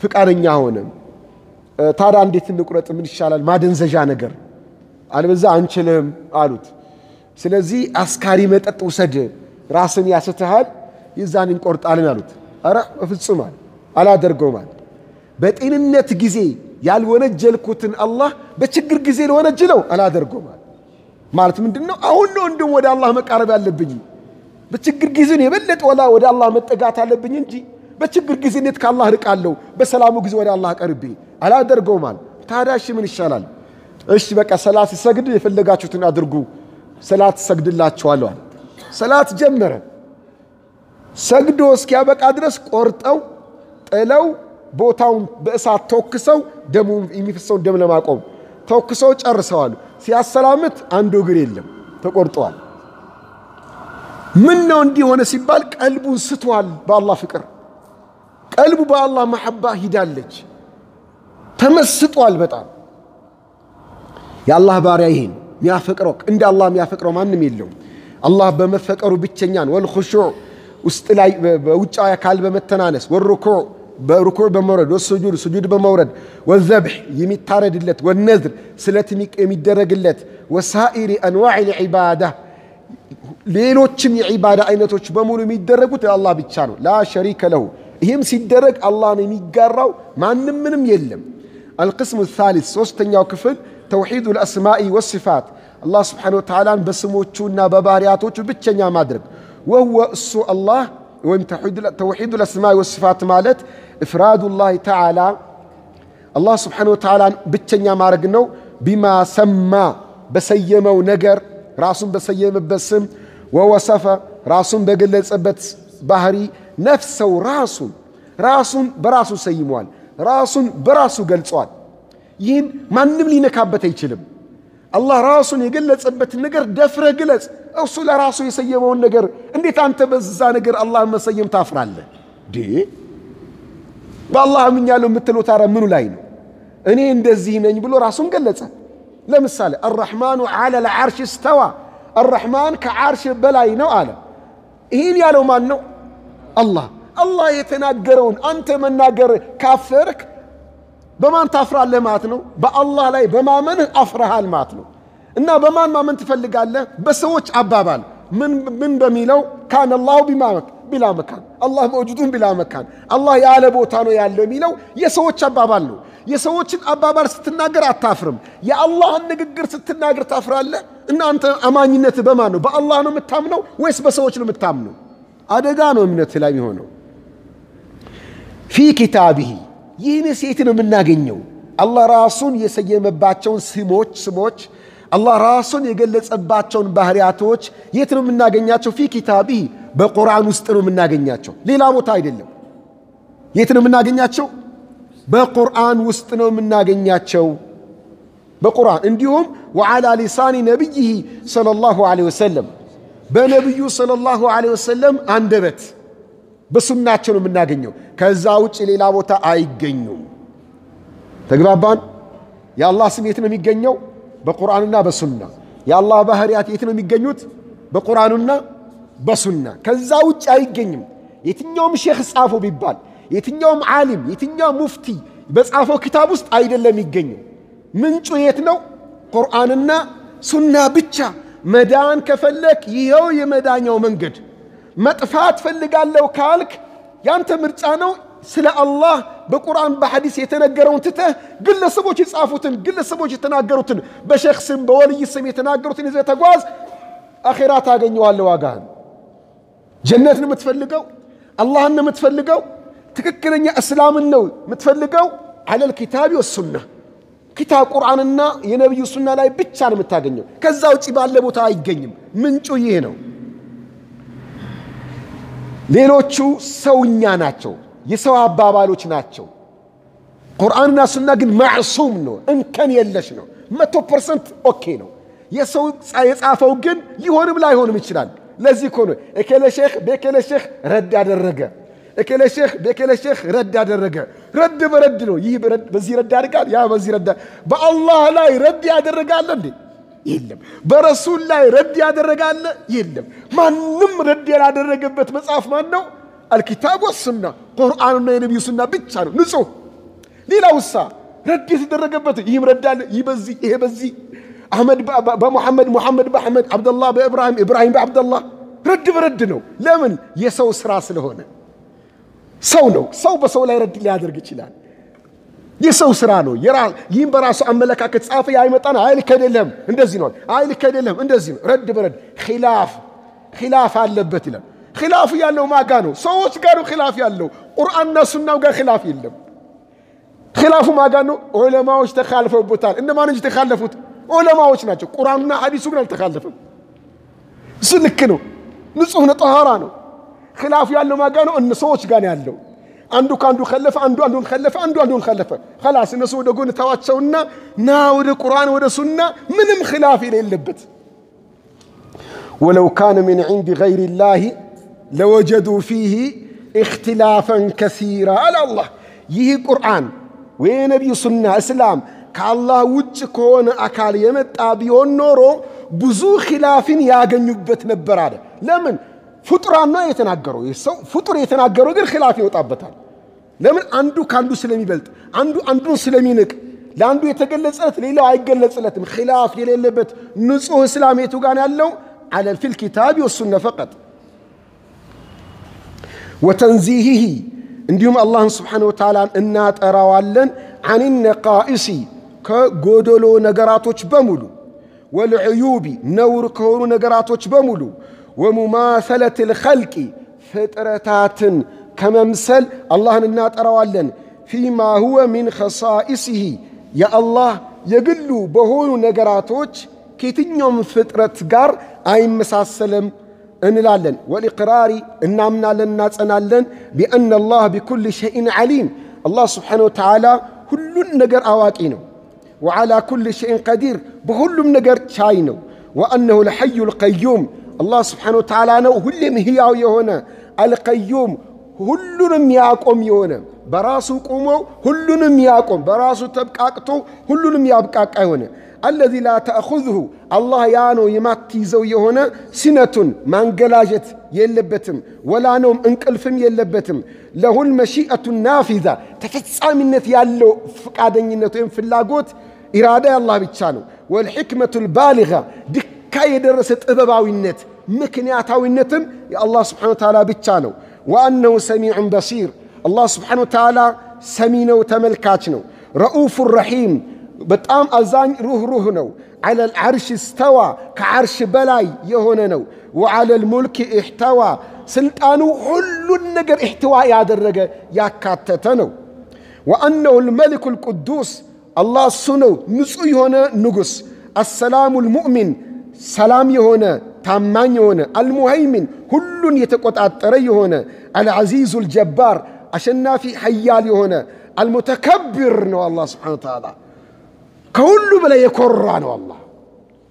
ፍቃደኛ ሆነ። ታዲያ እንዴት እንቁረጥ? ምን ይሻላል? ማደንዘዣ ነገር አልበዛ አንችልም አሉት። ስለዚህ አስካሪ መጠጥ ውሰድ፣ ራስን ያስትሃል፣ ይዛን እንቆርጣለን አሉት። አረ በፍጹም አላደርገውም አለ። በጤንነት ጊዜ ያልወነጀልኩትን አላህ በችግር ጊዜ ለወነጅለው አላደርገውም አለ። ማለት ምንድን ነው? አሁን ነው እንድም ወደ አላህ መቃረብ ያለብኝ በችግር ጊዜ የበለጠ ወላ ወደ አላህ መጠጋት አለብኝ እንጂ በችግር ጊዜ እንዴት ከአላህ ርቃለሁ? በሰላሙ ጊዜ ወደ አላህ ቀርቤ አላደርገውም አለ። ታዲያ እሺ ምን ይሻላል? እሺ በቃ ሰላት ሲሰግድ የፈለጋችሁትን አድርጉ፣ ሰላት ሰግድላችኋለሁ ሰላት ጀመረ። ሰግዶ እስኪያበቃ ድረስ ቆርጠው ጥለው ቦታውን በእሳት ተወክሰው ደሙ የሚፈሰውን ደም ለማቆም ተወክሰው ጨርሰዋል። ሲያሰላምት አንዱ እግር የለም ተቆርጠዋል። ምን ነው እንዲህ ሆነ ሲባል ቀልቡን ስቷል። በአላህ ፍቅር ቀልቡ በአላህ መሐባ ሂዳለች። ተመስጧል በጣም የአላህ ባሪያ ይሄን የሚያፈቅረው እንደ አላህ የሚያፈቅረው ማንም የለውም። አላህ በመፈቀሩ ብቸኛ ነው። ወልኹሹዕ ውስጥ ላይ በውጫዊ አካል በመተናነስ ወሩኩዕ በሩኩዕ በመውረድ ወስጁድ ስጁድ በመውረድ ወዘብሕ የሚታረድለት ወነዝር ስለት የሚደረግለት ወሳኢሪ አንዋዕ ልዒባዳ ሌሎችም የዒባዳ አይነቶች በሙሉ የሚደረጉት ለአላህ ብቻ ነው። ላ ሸሪከ ለሁ። ይህም ሲደረግ አላህን የሚጋራው ማንም ምንም የለም። አልቅስሙ ሳሊስ ሶስተኛው ክፍል ተውሒዱ ልአስማኢ ወስፋት አላህ ስብሓነ ወተዓላን በስሞቹና በባህርያቶቹ ብቸኛ ማድረግ ወህወ እሱ አላህ ወይም ተውሒዱ ልአስማኢ ወስፋት ማለት እፍራዱ ላህ ተዓላ አላህ ስብሓነ ወተዓላን ብቸኛ ማድረግ ነው። ቢማ ሰማ በሰየመው ነገር ራሱን በሰየመበት ስም ወወሰፈ ራሱን በገለጸበት ባህሪ ነፍሰው ራሱን ራሱን በራሱ ሰይሟል። ራሱን በራሱ ገልጿል። ይህን ማንም ሊነካበት አይችልም። አላህ ራሱን የገለጸበትን ነገር ደፍረ ግለጽ። እሱ ለራሱ የሰየመውን ነገር እንዴት አንተ በዛ ነገር አላህን መሰየም ታፍራለህ? ዴ በአላህ አምኛለሁ የምትለው ታዲያ ምኑ ላይ ነው? እኔ እንደዚህ ነኝ ብሎ ራሱን ገለጸ። ለምሳሌ አራሕማኑ ዓላ ልዓርሽ እስተዋ አራሕማን ከዓርሽ በላይ ነው አለ። ይህን ያለው ማን ነው? አላህ። አላህ የተናገረውን አንተ መናገር ካፈርክ በማን ታፍራለህ ማለት ነው? በአላህ ላይ በማመንህ አፍረሃል ማለት ነው። እና በማን ማመን ትፈልጋለህ? በሰዎች አባባል ምን በሚለው ካን አላሁ ቢላ መካን አላህ መውጁዱን ቢላ መካን አላህ ያለ ቦታ ነው ያለው የሚለው የሰዎች አባባል ነው። የሰዎችን አባባል ስትናገር አታፍርም። የአላህን ንግግር ስትናገር ታፍራለህ። እናንተ አማኝነት በማን ነው? በአላህ ነው የምታምነው ወይስ በሰዎች ነው የምታምነው? አደጋ ነው እምነት ላይ የሚሆነው። ፊ ኪታቢሂ ይህን ሴት ነው የምናገኘው። አላህ ራሱን የሰየመባቸውን ስሞች ስሞች አላህ ራሱን የገለጸባቸውን ባህሪያቶች የት ነው የምናገኛቸው? ፊ ኪታቢሂ በቁርአን ውስጥ ነው የምናገኛቸው፣ ሌላ ቦታ አይደለም። የት ነው የምናገኛቸው? በቁርአን ውስጥ ነው የምናገኛቸው። በቁርአን እንዲሁም ወዓላ ሊሳኒ ነቢይህ ሰለላሁ ዐለይሂ ወሰለም በነቢዩ ሰለላሁ ዐለይሂ ወሰለም አንደበት በሱናቸው ነው የምናገኘው። ከዛ ውጭ ሌላ ቦታ አይገኙም። ተግባባን? የአላህ ስም የት ነው የሚገኘው? በቁርአንና በሱና። የአላህ ባህርያት የት ነው የሚገኙት? በቁርአኑና በሱና። ከዛ ውጭ አይገኝም። የትኛውም ሼክ ጻፎ ቢባል የትኛውም ዓሊም የትኛውም ሙፍቲ በጻፈው ክታብ ውስጥ አይደለም የሚገኘው። ምንጩ የት ነው? ቁርአንና ሱና ብቻ። መዳን ከፈለክ ይኸው የመዳኛው መንገድ። መጥፋት ፈልጋለሁ ካልክ ያንተ ምርጫ ነው። ስለ አላህ በቁርአን በሐዲስ የተነገረውን ትተህ ግለሰቦች የጻፉትን ግለሰቦች የተናገሩትን በሼክ ስም በወልይ ስም የተናገሩትን ይዘህ ተጓዝ። አኼራ ታገኘዋለህ ዋጋህን። ጀነት ነው የምትፈልገው፣ አላህን ነው የምትፈልገው፣ ትክክለኛ እስላምን ነው የምትፈልገው። አለል ኪታቢ ወሱና ኪታብ ቁርአንና የነቢዩ ሱና ላይ ብቻ ነው የምታገኘው። ከዛ ውጭ ባለ ቦታ አይገኝም። ምንጩ ይህ ነው። ሌሎቹ ሰውኛ ናቸው፣ የሰው አባባሎች ናቸው። ቁርአንና ሱና ግን معصوم ነው፣ እንከን የለሽ ነው። መቶ percent OK ነው። የሰው የጻፈው ግን ሊሆንም ላይሆንም ይችላል። ለዚህ እኮ ነው እከሌ ሼክ በከሌ ሼክ رد ያደረገ እከሌ ሼክ በከሌ ሼክ رد ያደረገ። رد በ رد ነው። ይህ በዚህ رد ያደርጋል፣ ያ በዚህ رد በአላህ ላይ ረድ ያደረጋለ እንዴ? የለም። በረሱል ላይ ረድ ያደረጋለ የለም። ማንም ረድ ያላደረገበት መጽሐፍ ማን ነው? አልኪታብ ወሱና ቁርአንና የነቢዩ ሱና ብቻ ነው ንጹህ። ሌላው ውሳ ረድ የተደረገበት ይህም ረዳለ፣ ይህ በዚህ ይሄ በዚህ አህመድ በሙሐመድ ሙሐመድ በአሕመድ አብደላህ በኢብራሂም ኢብራሂም በአብደላህ ረድ በረድ ነው። ለምን? የሰው ስራ ስለሆነ ሰው ነው። ሰው በሰው ላይ ረድ ሊያደርግ ይችላል። የሰው ስራ ነው። ይህም በራሱ አመለካከት ጻፈ ያ ይመጣና አይ ልክ አይደለም እንደዚህ ነው፣ አይ ልክ አይደለም እንደዚህ ነው። رد በ رد خلاف خلاف አለበት ይላል። خلاف ያለው ማ ጋ ነው? ሰዎች ጋር ነው خلاف ያለው። ቁርአንና ሱናው ጋር خلاف የለም። خلاف ኡ ማ ጋ ነው? ዑለማዎች ተካልፈውበታል። እነማን እንጂ ተካለፉት? ዑለማዎች ናቸው። ቁርአንና ሐዲሱ ግን አልተካለፈም። እሱ ልክ ነው፣ ንጹህ ነው፣ طهارة ነው። خلاف ያለው ማ ጋ ነው? እነ ሰዎች ጋር ያለው አንዱ ከአንዱ ከለፈ፣ አንዱ አንዱን ከለፈ፣ አንዱ አንዱን ከለፈ። ኸላስ እነሱ ወደ ጎን ተዋቸውና ና ወደ ቁርአን ወደ ሱና ምንም ኺላፍ የሌለበት ወለው ካነ ሚን ዒንዲ ገይሪ ላሂ ለወጀዱ ፊህ እክትላፈን ከሲራ አለ አላህ። ይህ ቁርአን ወይ ነቢዩ ሱና እስላም ከአላህ ውጭ ከሆነ አካል የመጣ ቢሆን ኖሮ ብዙ ኺላፍን ያገኙበት ነበር አለ። ለምን ፍጡራን ነው የተናገረው። ሰው ፍጡር የተናገረው ግን ኺላፍ ይወጣበታል። ለምን አንዱ ከአንዱ ስለሚበልጥ፣ አንዱ አንዱን ስለሚንቅ፣ ለአንዱ የተገለጸለት ሌላው አይገለጽለትም። ኺላፍ የሌለበት ንጹሕ እስላም የቱ ጋር ያለው አለል ፊል ወሱነ ፈቀጥ ወተንዚሂሂ እንዲሁም አላህን ስብሓነ ወተዓላን እናጠራዋለን አን ነቃኢሲ ከጎደሎ ነገራቶች በሙሉ። ወልዕዩቢ ነውር ከሆኑ ነገራቶች በሙሉ። ወሙማሰለት ልኸልቂ ፍጥረታትን ከመምሰል አላህን እናጠራዋለን። ፊማ ሁወ ሚን ኸሳኢሲሂ የአላህ የግሉ በሆኑ ነገራቶች ከየትኛውም ፍጥረት ጋር አይመሳሰልም እንላለን። ወልኢቅራሪ እናምናለን እናጸናለን ቢአነ አላህ ቢኩል ሸይን ዓሊም አላህ ስብሓነ ወተዓላ ሁሉን ነገር አዋቂ ነው። ወዓላ ኩል ሸይን ቀዲር በሁሉም ነገር ቻይ ነው። ወአነሁ ልሐዩ ልቀዩም አላህ ስብሓነ ወተዓላ ነው ሁሌም ሕያው የሆነ አልቀዩም ሁሉንም ያቆም የሆነ በራሱ ቆሞ ሁሉንም ያቆም በራሱ ተብቃቅቶ ሁሉንም ያብቃቃ የሆነ አለዚ ላ ተእኹዝሁ አላህ ያ ነው የማትይዘው የሆነ ሲነቱን ማንገላጀት የለበትም፣ ወላ ነውም እንቅልፍም የለበትም። ለሁል መሺአቱ ናፊዛ ተፈጻሚነት ያለው ፈቃደኝነት ወይም ፍላጎት ኢራዳ የአላህ ብቻ ነው። ወልሕክመቱ ልባሊጋ ድካ የደረሰ ጥበባዊነት ምክንያታዊነትም የአላህ ስብሓነ ወተዓላ ብቻ ነው። ወአነሁ ሰሚዑን በሲር አላህ ስብሓነ ወተዓላ ሰሚ ነው፣ ተመልካች ነው። ረኡፉ ረሒም በጣም አዛኝ ሩህሩህ ነው። ዐለል ዐርሽ እስተዋ ከዐርሽ በላይ የሆነ ነው። ወዐለል ሙልክ እሕተዋ ስልጣኑ ሁሉን ነገር እሕትዋ ያደረገ ያካተተ ነው። ወአነሁ ልመሊኩ ልቅዱስ አላህ እሱ ነው ንጹሕ የሆነ ንጉሥ፣ አሰላሙ ልሙእሚን ሰላም የሆነ ታማኝ የሆነ አልሙሀይሚን ሁሉን የተቆጣጠረ የሆነ አልዓዚዙ ልጀባር አሸናፊ ሀያል የሆነ አልሙተከብር ነው አላህ ስብሓነ ወተዓላ ከሁሉ በላይ የኮራ ነው። አላህ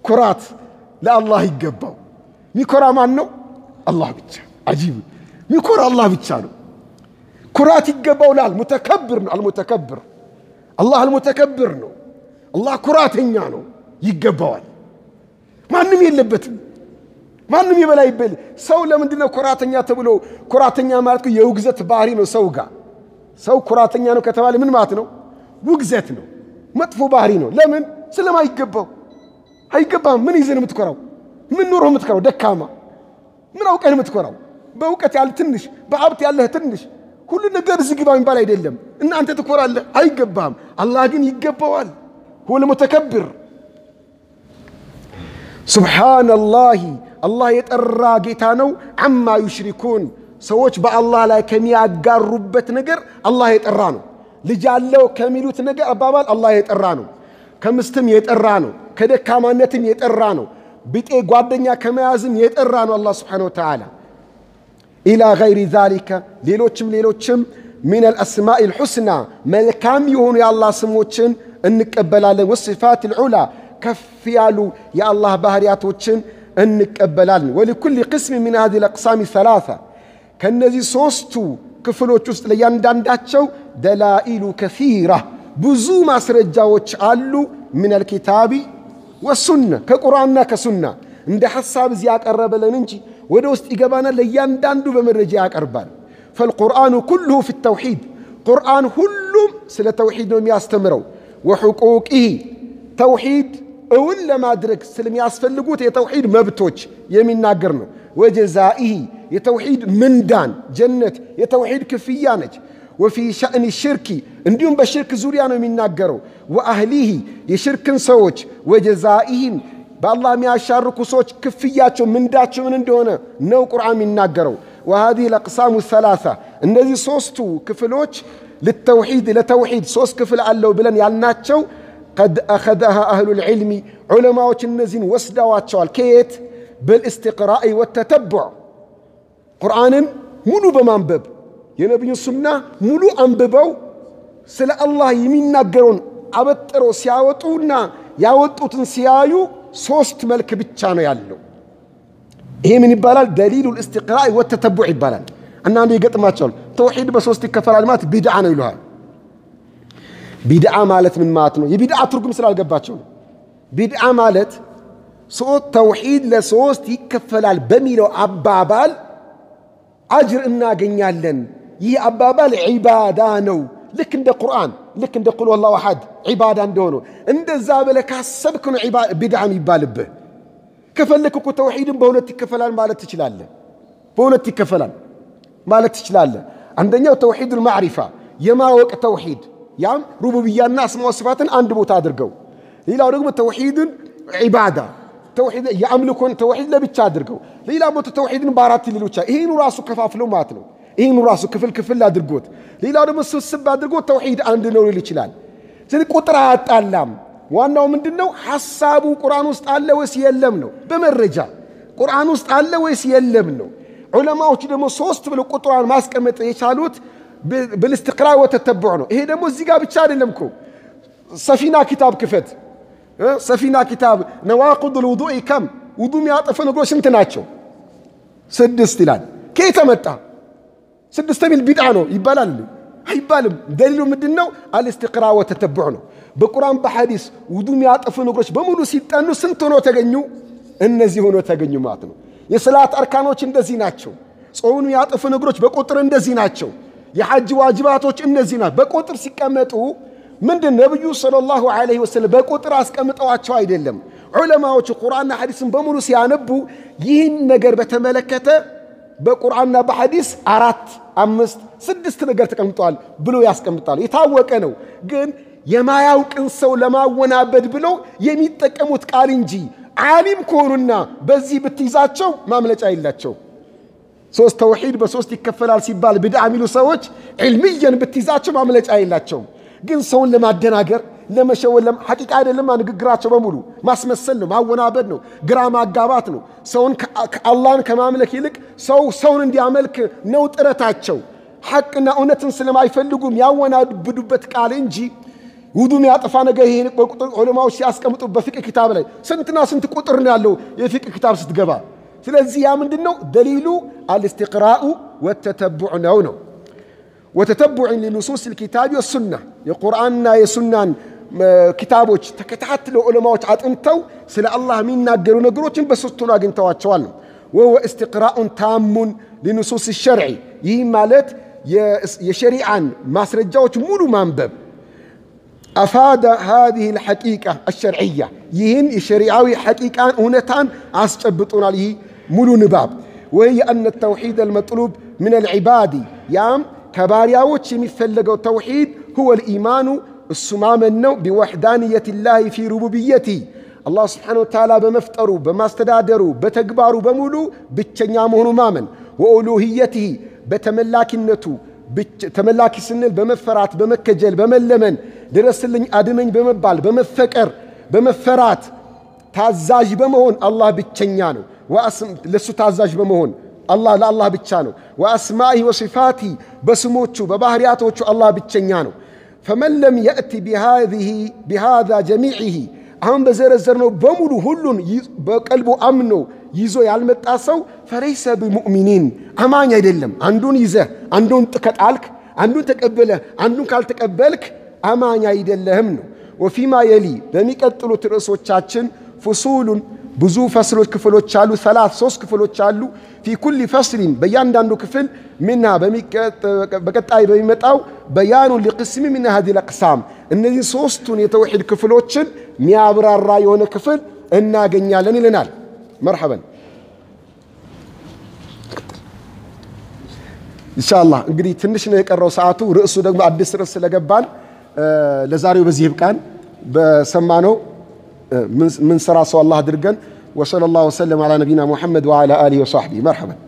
ኩራት ለአላህ ይገባው። ሚኮራ ማን ነው? አላህ ብቻ። አጂብ ሚኮራ አላህ ብቻ ነው። ኩራት ይገባው ላል ሙተከብር ነው። አልሙተከብር አላህ አልሙተከብር ነው። አላህ ኩራተኛ ነው፣ ይገባዋል። ማንም የለበትም። ማንም የበላይ ይበል። ሰው ለምንድን ነው ኩራተኛ ተብሎ? ኩራተኛ ማለት የውግዘት ባህሪ ነው። ሰው ጋር ሰው ኩራተኛ ነው ከተባለ ምን ማለት ነው? ውግዘት ነው መጥፎ ባህሪ ነው። ለምን ስለማይገባው አይገባም። ምን ይዘን የምትኮራው? ምን ኑሮ የምትኮራው? ደካማ ምን አውቀን የምትኮራው? በእውቀት ያለ ትንሽ፣ በሀብት ያለህ ትንሽ፣ ሁሉ ነገር እዚህ ግባ የሚባል አይደለም። እናንተ ትኮራለህ፣ አይገባም። አላህ ግን ይገባዋል። ሁወ ልሙተከብር ሱብሓነላሂ አላህ የጠራ ጌታ ነው። አማ ዩሽሪኩን ሰዎች በአላህ ላይ ከሚያጋሩበት ነገር አላህ የጠራ ነው። ልጅ አለው ከሚሉት ነገር አባባል አላህ የጠራ ነው። ከምስትም የጠራ ነው። ከደካማነትም የጠራ ነው። ቢጤ ጓደኛ ከመያዝም የጠራ ነው። አላህ ስብሓነሁ ወተዓላ ኢላ ገይሪ ዛሊከ ሌሎችም ሌሎችም ሚን አልአስማኢ ልሑስና መልካም የሆኑ የአላህ ስሞችን እንቀበላለን። ወስፋት ልዑላ ከፍ ያሉ የአላህ ባህርያቶችን እንቀበላለን። ወሊኩል ቅስም ሚን ሃዚህ ልአቅሳሚ ሰላሳ ከእነዚህ ሦስቱ ክፍሎች ውስጥ ለእያንዳንዳቸው ደላኢሉ ከሲራ ብዙ ማስረጃዎች አሉ። ምን አልኪታቢ ወሱና ከቁርአንና ከሱና እንደ ሐሳብ እዚህ ያቀረበለን እንጂ ወደ ውስጥ ይገባናል። ለእያንዳንዱ በመረጃ ያቀርባል። ፈልቁርአኑ ኩሉሁ ፊ ተውሒድ ቁርአን ሁሉም ስለ ተውሒድ ነው የሚያስተምረው። ወሕቁቂህ ተውሒድ እውን ለማድረግ ስለሚያስፈልጉት የተውሒድ መብቶች የሚናገር ነው። ወጀዛኢህ የተውሒድ ምንዳን ጀነት የተውሒድ ክፍያ ነች። ወፊ ሸእኒ ሽርኪ እንዲሁም በሽርክ ዙሪያ ነው የሚናገረው። ወአህሊህ የሽርክን ሰዎች ወጀዛኢህም በአላህ የሚያሻርኩ ሰዎች ክፍያቸው ምንዳቸው ምን እንደሆነ ነው ቁርአን የሚናገረው። ወሃዚህ ለቅሳሙ ሰላሳ እነዚህ ሦስቱ ክፍሎች ልተውሒድ ለተውሒድ ሦስት ክፍል አለው ብለን ያልናቸው ቀድ አኸዘሃ አህሉ ልዕልሚ ዑለማዎች እነዚህን ወስደዋቸዋል። ከየት ብልእስትቅራኢ ወተተቡዕ ቁርአንን ሙሉ በማንበብ የነቢዩ ሱና ሙሉ አንብበው ስለ አላህ የሚናገረውን አበጥረው ሲያወጡና ያወጡትን ሲያዩ ሶስት መልክ ብቻ ነው ያለው። ይሄ ምን ይባላል? ደሊሉ ልእስትቅራኢ ወተተቡዕ ይባላል። እናንዱ ይገጥማቸዋል። ተውሒድ በሶስት ይከፈላል ማለት ቢድዓ ነው ይለዋል። ቢድዓ ማለት ምን ማለት ነው? የቢድዓ ትርጉም ስላልገባቸው ነው። ቢድዓ ማለት ተውሒድ ለሶስት ይከፈላል በሚለው አባባል አጅር እናገኛለን። ይህ አባባል ዒባዳ ነው። ልክ እንደ ቁርአን ልክ እንደ ቁል ወላሁ አሐድ ዒባዳ እንደሆነ እንደዛ ብለህ ካሰብክ ነው ቢድዓ የሚባልብህ። ከፈለክ እኮ ተውሒድን በሁለት ይከፈላል ማለት ትችላለህ። በሁለት ይከፈላል ማለት ትችላለህ። አንደኛው ተውሒድ ማዕሪፋ የማወቅ ተውሒድ፣ ያም ሩቡብያና አስማ ወስፋትን አንድ ቦታ አድርገው። ሌላው ደግሞ ተውሒድን ዒባዳ የአምልኮን ተውሒድ ለብቻ አድርገው። ሌላ ቦታ ተውሒድን በአራት ሌሎች ይህኑ ራሱ ከፋፍለው ማለት ነው። ይህኑ ራሱ ክፍል ክፍል አድርጎት፣ ሌላው ደግሞ ስብስብ አድርጎት ተውሒድ አንድ ነው ሊል ይችላል። ስለዚህ ቁጥር አያጣላም። ዋናው ምንድን ነው? ሐሳቡ ቁርአን ውስጥ አለ ወይስ የለም ነው። በመረጃ ቁርአን ውስጥ አለ ወይስ የለም ነው። ዑለማዎች ደግሞ ሶስት ብለው ቁጥሯን ማስቀመጥ የቻሉት ብልስትቅራ ወተተቡዕ ነው። ይሄ ደግሞ እዚህ ጋር ብቻ አይደለም እኮ ሰፊና ኪታብ ክፈት ሰፊና ኪታብ ነዋቅድ ልውዱኢ ከም ውዱ የሚያጠፉ ነገሮች ስንት ናቸው? ስድስት ይላል። ከየት መጣ? ስድስት ሚል ቢድዓ ነው ይባላል አይባልም። ደሊሉ ምንድን ነው? አልስትቅራ ወተተቡዕ ነው። በቁርአን በሐዲስ ውዱ የሚያጠፉ ነገሮች በሙሉ ሲጠኑ ስንት ሆኖ ተገኙ? እነዚህ ሆኖ ተገኙ ማለት ነው። የሰላት አርካኖች እንደዚህ ናቸው። ጾሙን የሚያጠፉ ነገሮች በቁጥር እንደዚህ ናቸው። የሐጅ ዋጅባቶች እነዚህ ናቸው። በቁጥር ሲቀመጡ ምንድን ነቢዩ ሰለላሁ ዐለይሂ ወሰለም በቁጥር አስቀምጠዋቸው አይደለም። ዑለማዎች ቁርአንና ሐዲስን በሙሉ ሲያነቡ ይህን ነገር በተመለከተ በቁርአንና በሐዲስ አራት፣ አምስት፣ ስድስት ነገር ተቀምጠዋል ብሎ ያስቀምጣሉ። የታወቀ ነው። ግን የማያውቅን ሰው ለማወናበድ ብለው የሚጠቀሙት ቃል እንጂ ዓሊም ከሆኑና በዚህ ብትይዛቸው ማምለጫ የላቸው። ሶስት ተውሒድ በሶስት ይከፈላል ሲባል ብድዓ የሚሉ ሰዎች ዕልምየን ብትይዛቸው ማምለጫ የላቸውም። ግን ሰውን ለማደናገር ለመሸወል ሐቂቃ አይደለም። ንግግራቸው በሙሉ ማስመሰል ነው፣ ማወናበድ ነው፣ ግራ ማጋባት ነው። ሰውን አላህን ከማምለክ ይልቅ ሰው ሰውን እንዲያመልክ ነው ጥረታቸው። ሐቅና እውነትን ስለማይፈልጉም ያወናብዱበት ቃል እንጂ ውዱም ያጠፋ ነገር ይሄ በቁጥር ዑለማዎች ሲያስቀምጡ በፊቅህ ኪታብ ላይ ስንትና ስንት ቁጥር ነው ያለው የፊቅህ ኪታብ ስትገባ። ስለዚህ ያ ምንድን ነው ደሊሉ አልስትቅራኡ ወተተቡዕ ነው ነው ወተተቡዕ ሊኑሱስ ልኪታቢ ወሱና የቁርአንና የሱናን ኪታቦች ተከታትለው ዑለማዎች አጥንተው ስለ አላህ የሚናገሩ ነገሮችን በሶስቱን አግኝተዋቸዋል ነው። ወወ እስትቅራኡን ታሙን ሊኑሱስ ሸርዒ ይህ ማለት የሸሪዓን ማስረጃዎች ሙሉ ማንበብ አፋደ ሃዚህ ልሐቂቃ አሸርዕያ ይህን የሸሪዓዊ ሐቂቃን እውነታን አስጨብጡናል። ይህ ሙሉ ንባብ ወህየ አነ ተውሒድ አልመጥሉብ ምን አልዒባዲ ያም ከባሪያዎች የሚፈለገው ተውሒድ ሁወ ልኢማኑ እሱ ማመን ነው ቢወሕዳንየት ላህ ፊ ሩቡብየቲ አላህ ስብሓነሁ ወተዓላ በመፍጠሩ በማስተዳደሩ በተግባሩ በሙሉ ብቸኛ መሆኑ ማመን ወኡሉህየትህ በተመላኪነቱ ተመላኪ ስንል በመፈራት በመከጀል በመለመን ድረስልኝ አድነኝ በመባል በመፈቀር በመፈራት ታዛዥ በመሆን አላህ ብቸኛ ነው። ለእሱ ታዛዥ በመሆን አላህ ለአላህ ብቻ ነው። ወአስማኢ ወሲፋቲ በስሞቹ በባህሪያቶቹ አላህ ብቸኛ ነው። ፈመን ለም የእቲ ቢሃዛ ጀሚዒህ አሁን በዘረዘርነው በሙሉ ሁሉን በቀልቡ አምኖ ይዞ ያልመጣ ሰው ፈለይሰ ብሙእሚኒን አማኝ አይደለም። አንዱን ይዘህ አንዱን ከጣልክ፣ አንዱን ተቀበለህ አንዱን ካልተቀበልክ አማኝ አይደለህም ነው። ወፊማ የሊ በሚቀጥሉት ርዕሶቻችን ፍሱሉን ብዙ ፈስሎች ክፍሎች አሉ። ሰላት ሶስት ክፍሎች አሉ። ፊ ኩሊ ፈስሊን በእያንዳንዱ ክፍል ምና በቀጣይ በሚመጣው በያኑ ሊቅስሚ ምን ሀዚ ልአቅሳም እነዚህ ሶስቱን የተውሒድ ክፍሎችን ሚያብራራ የሆነ ክፍል እናገኛለን ይለናል። መርሐበን ኢንሻአላህ። እንግዲህ ትንሽ ነው የቀረው ሰዓቱ። ርዕሱ ደግሞ አዲስ ርዕስ ስለገባን ለዛሬው በዚህ ይብቃን። በሰማነው ምን ስራ ሰው አላህ አድርገን። ወሰለላሁ ወሰለም አላ ነቢና ሙሐመድ ወዓላ አሊሂ ወሰሕቢህ መርሐበን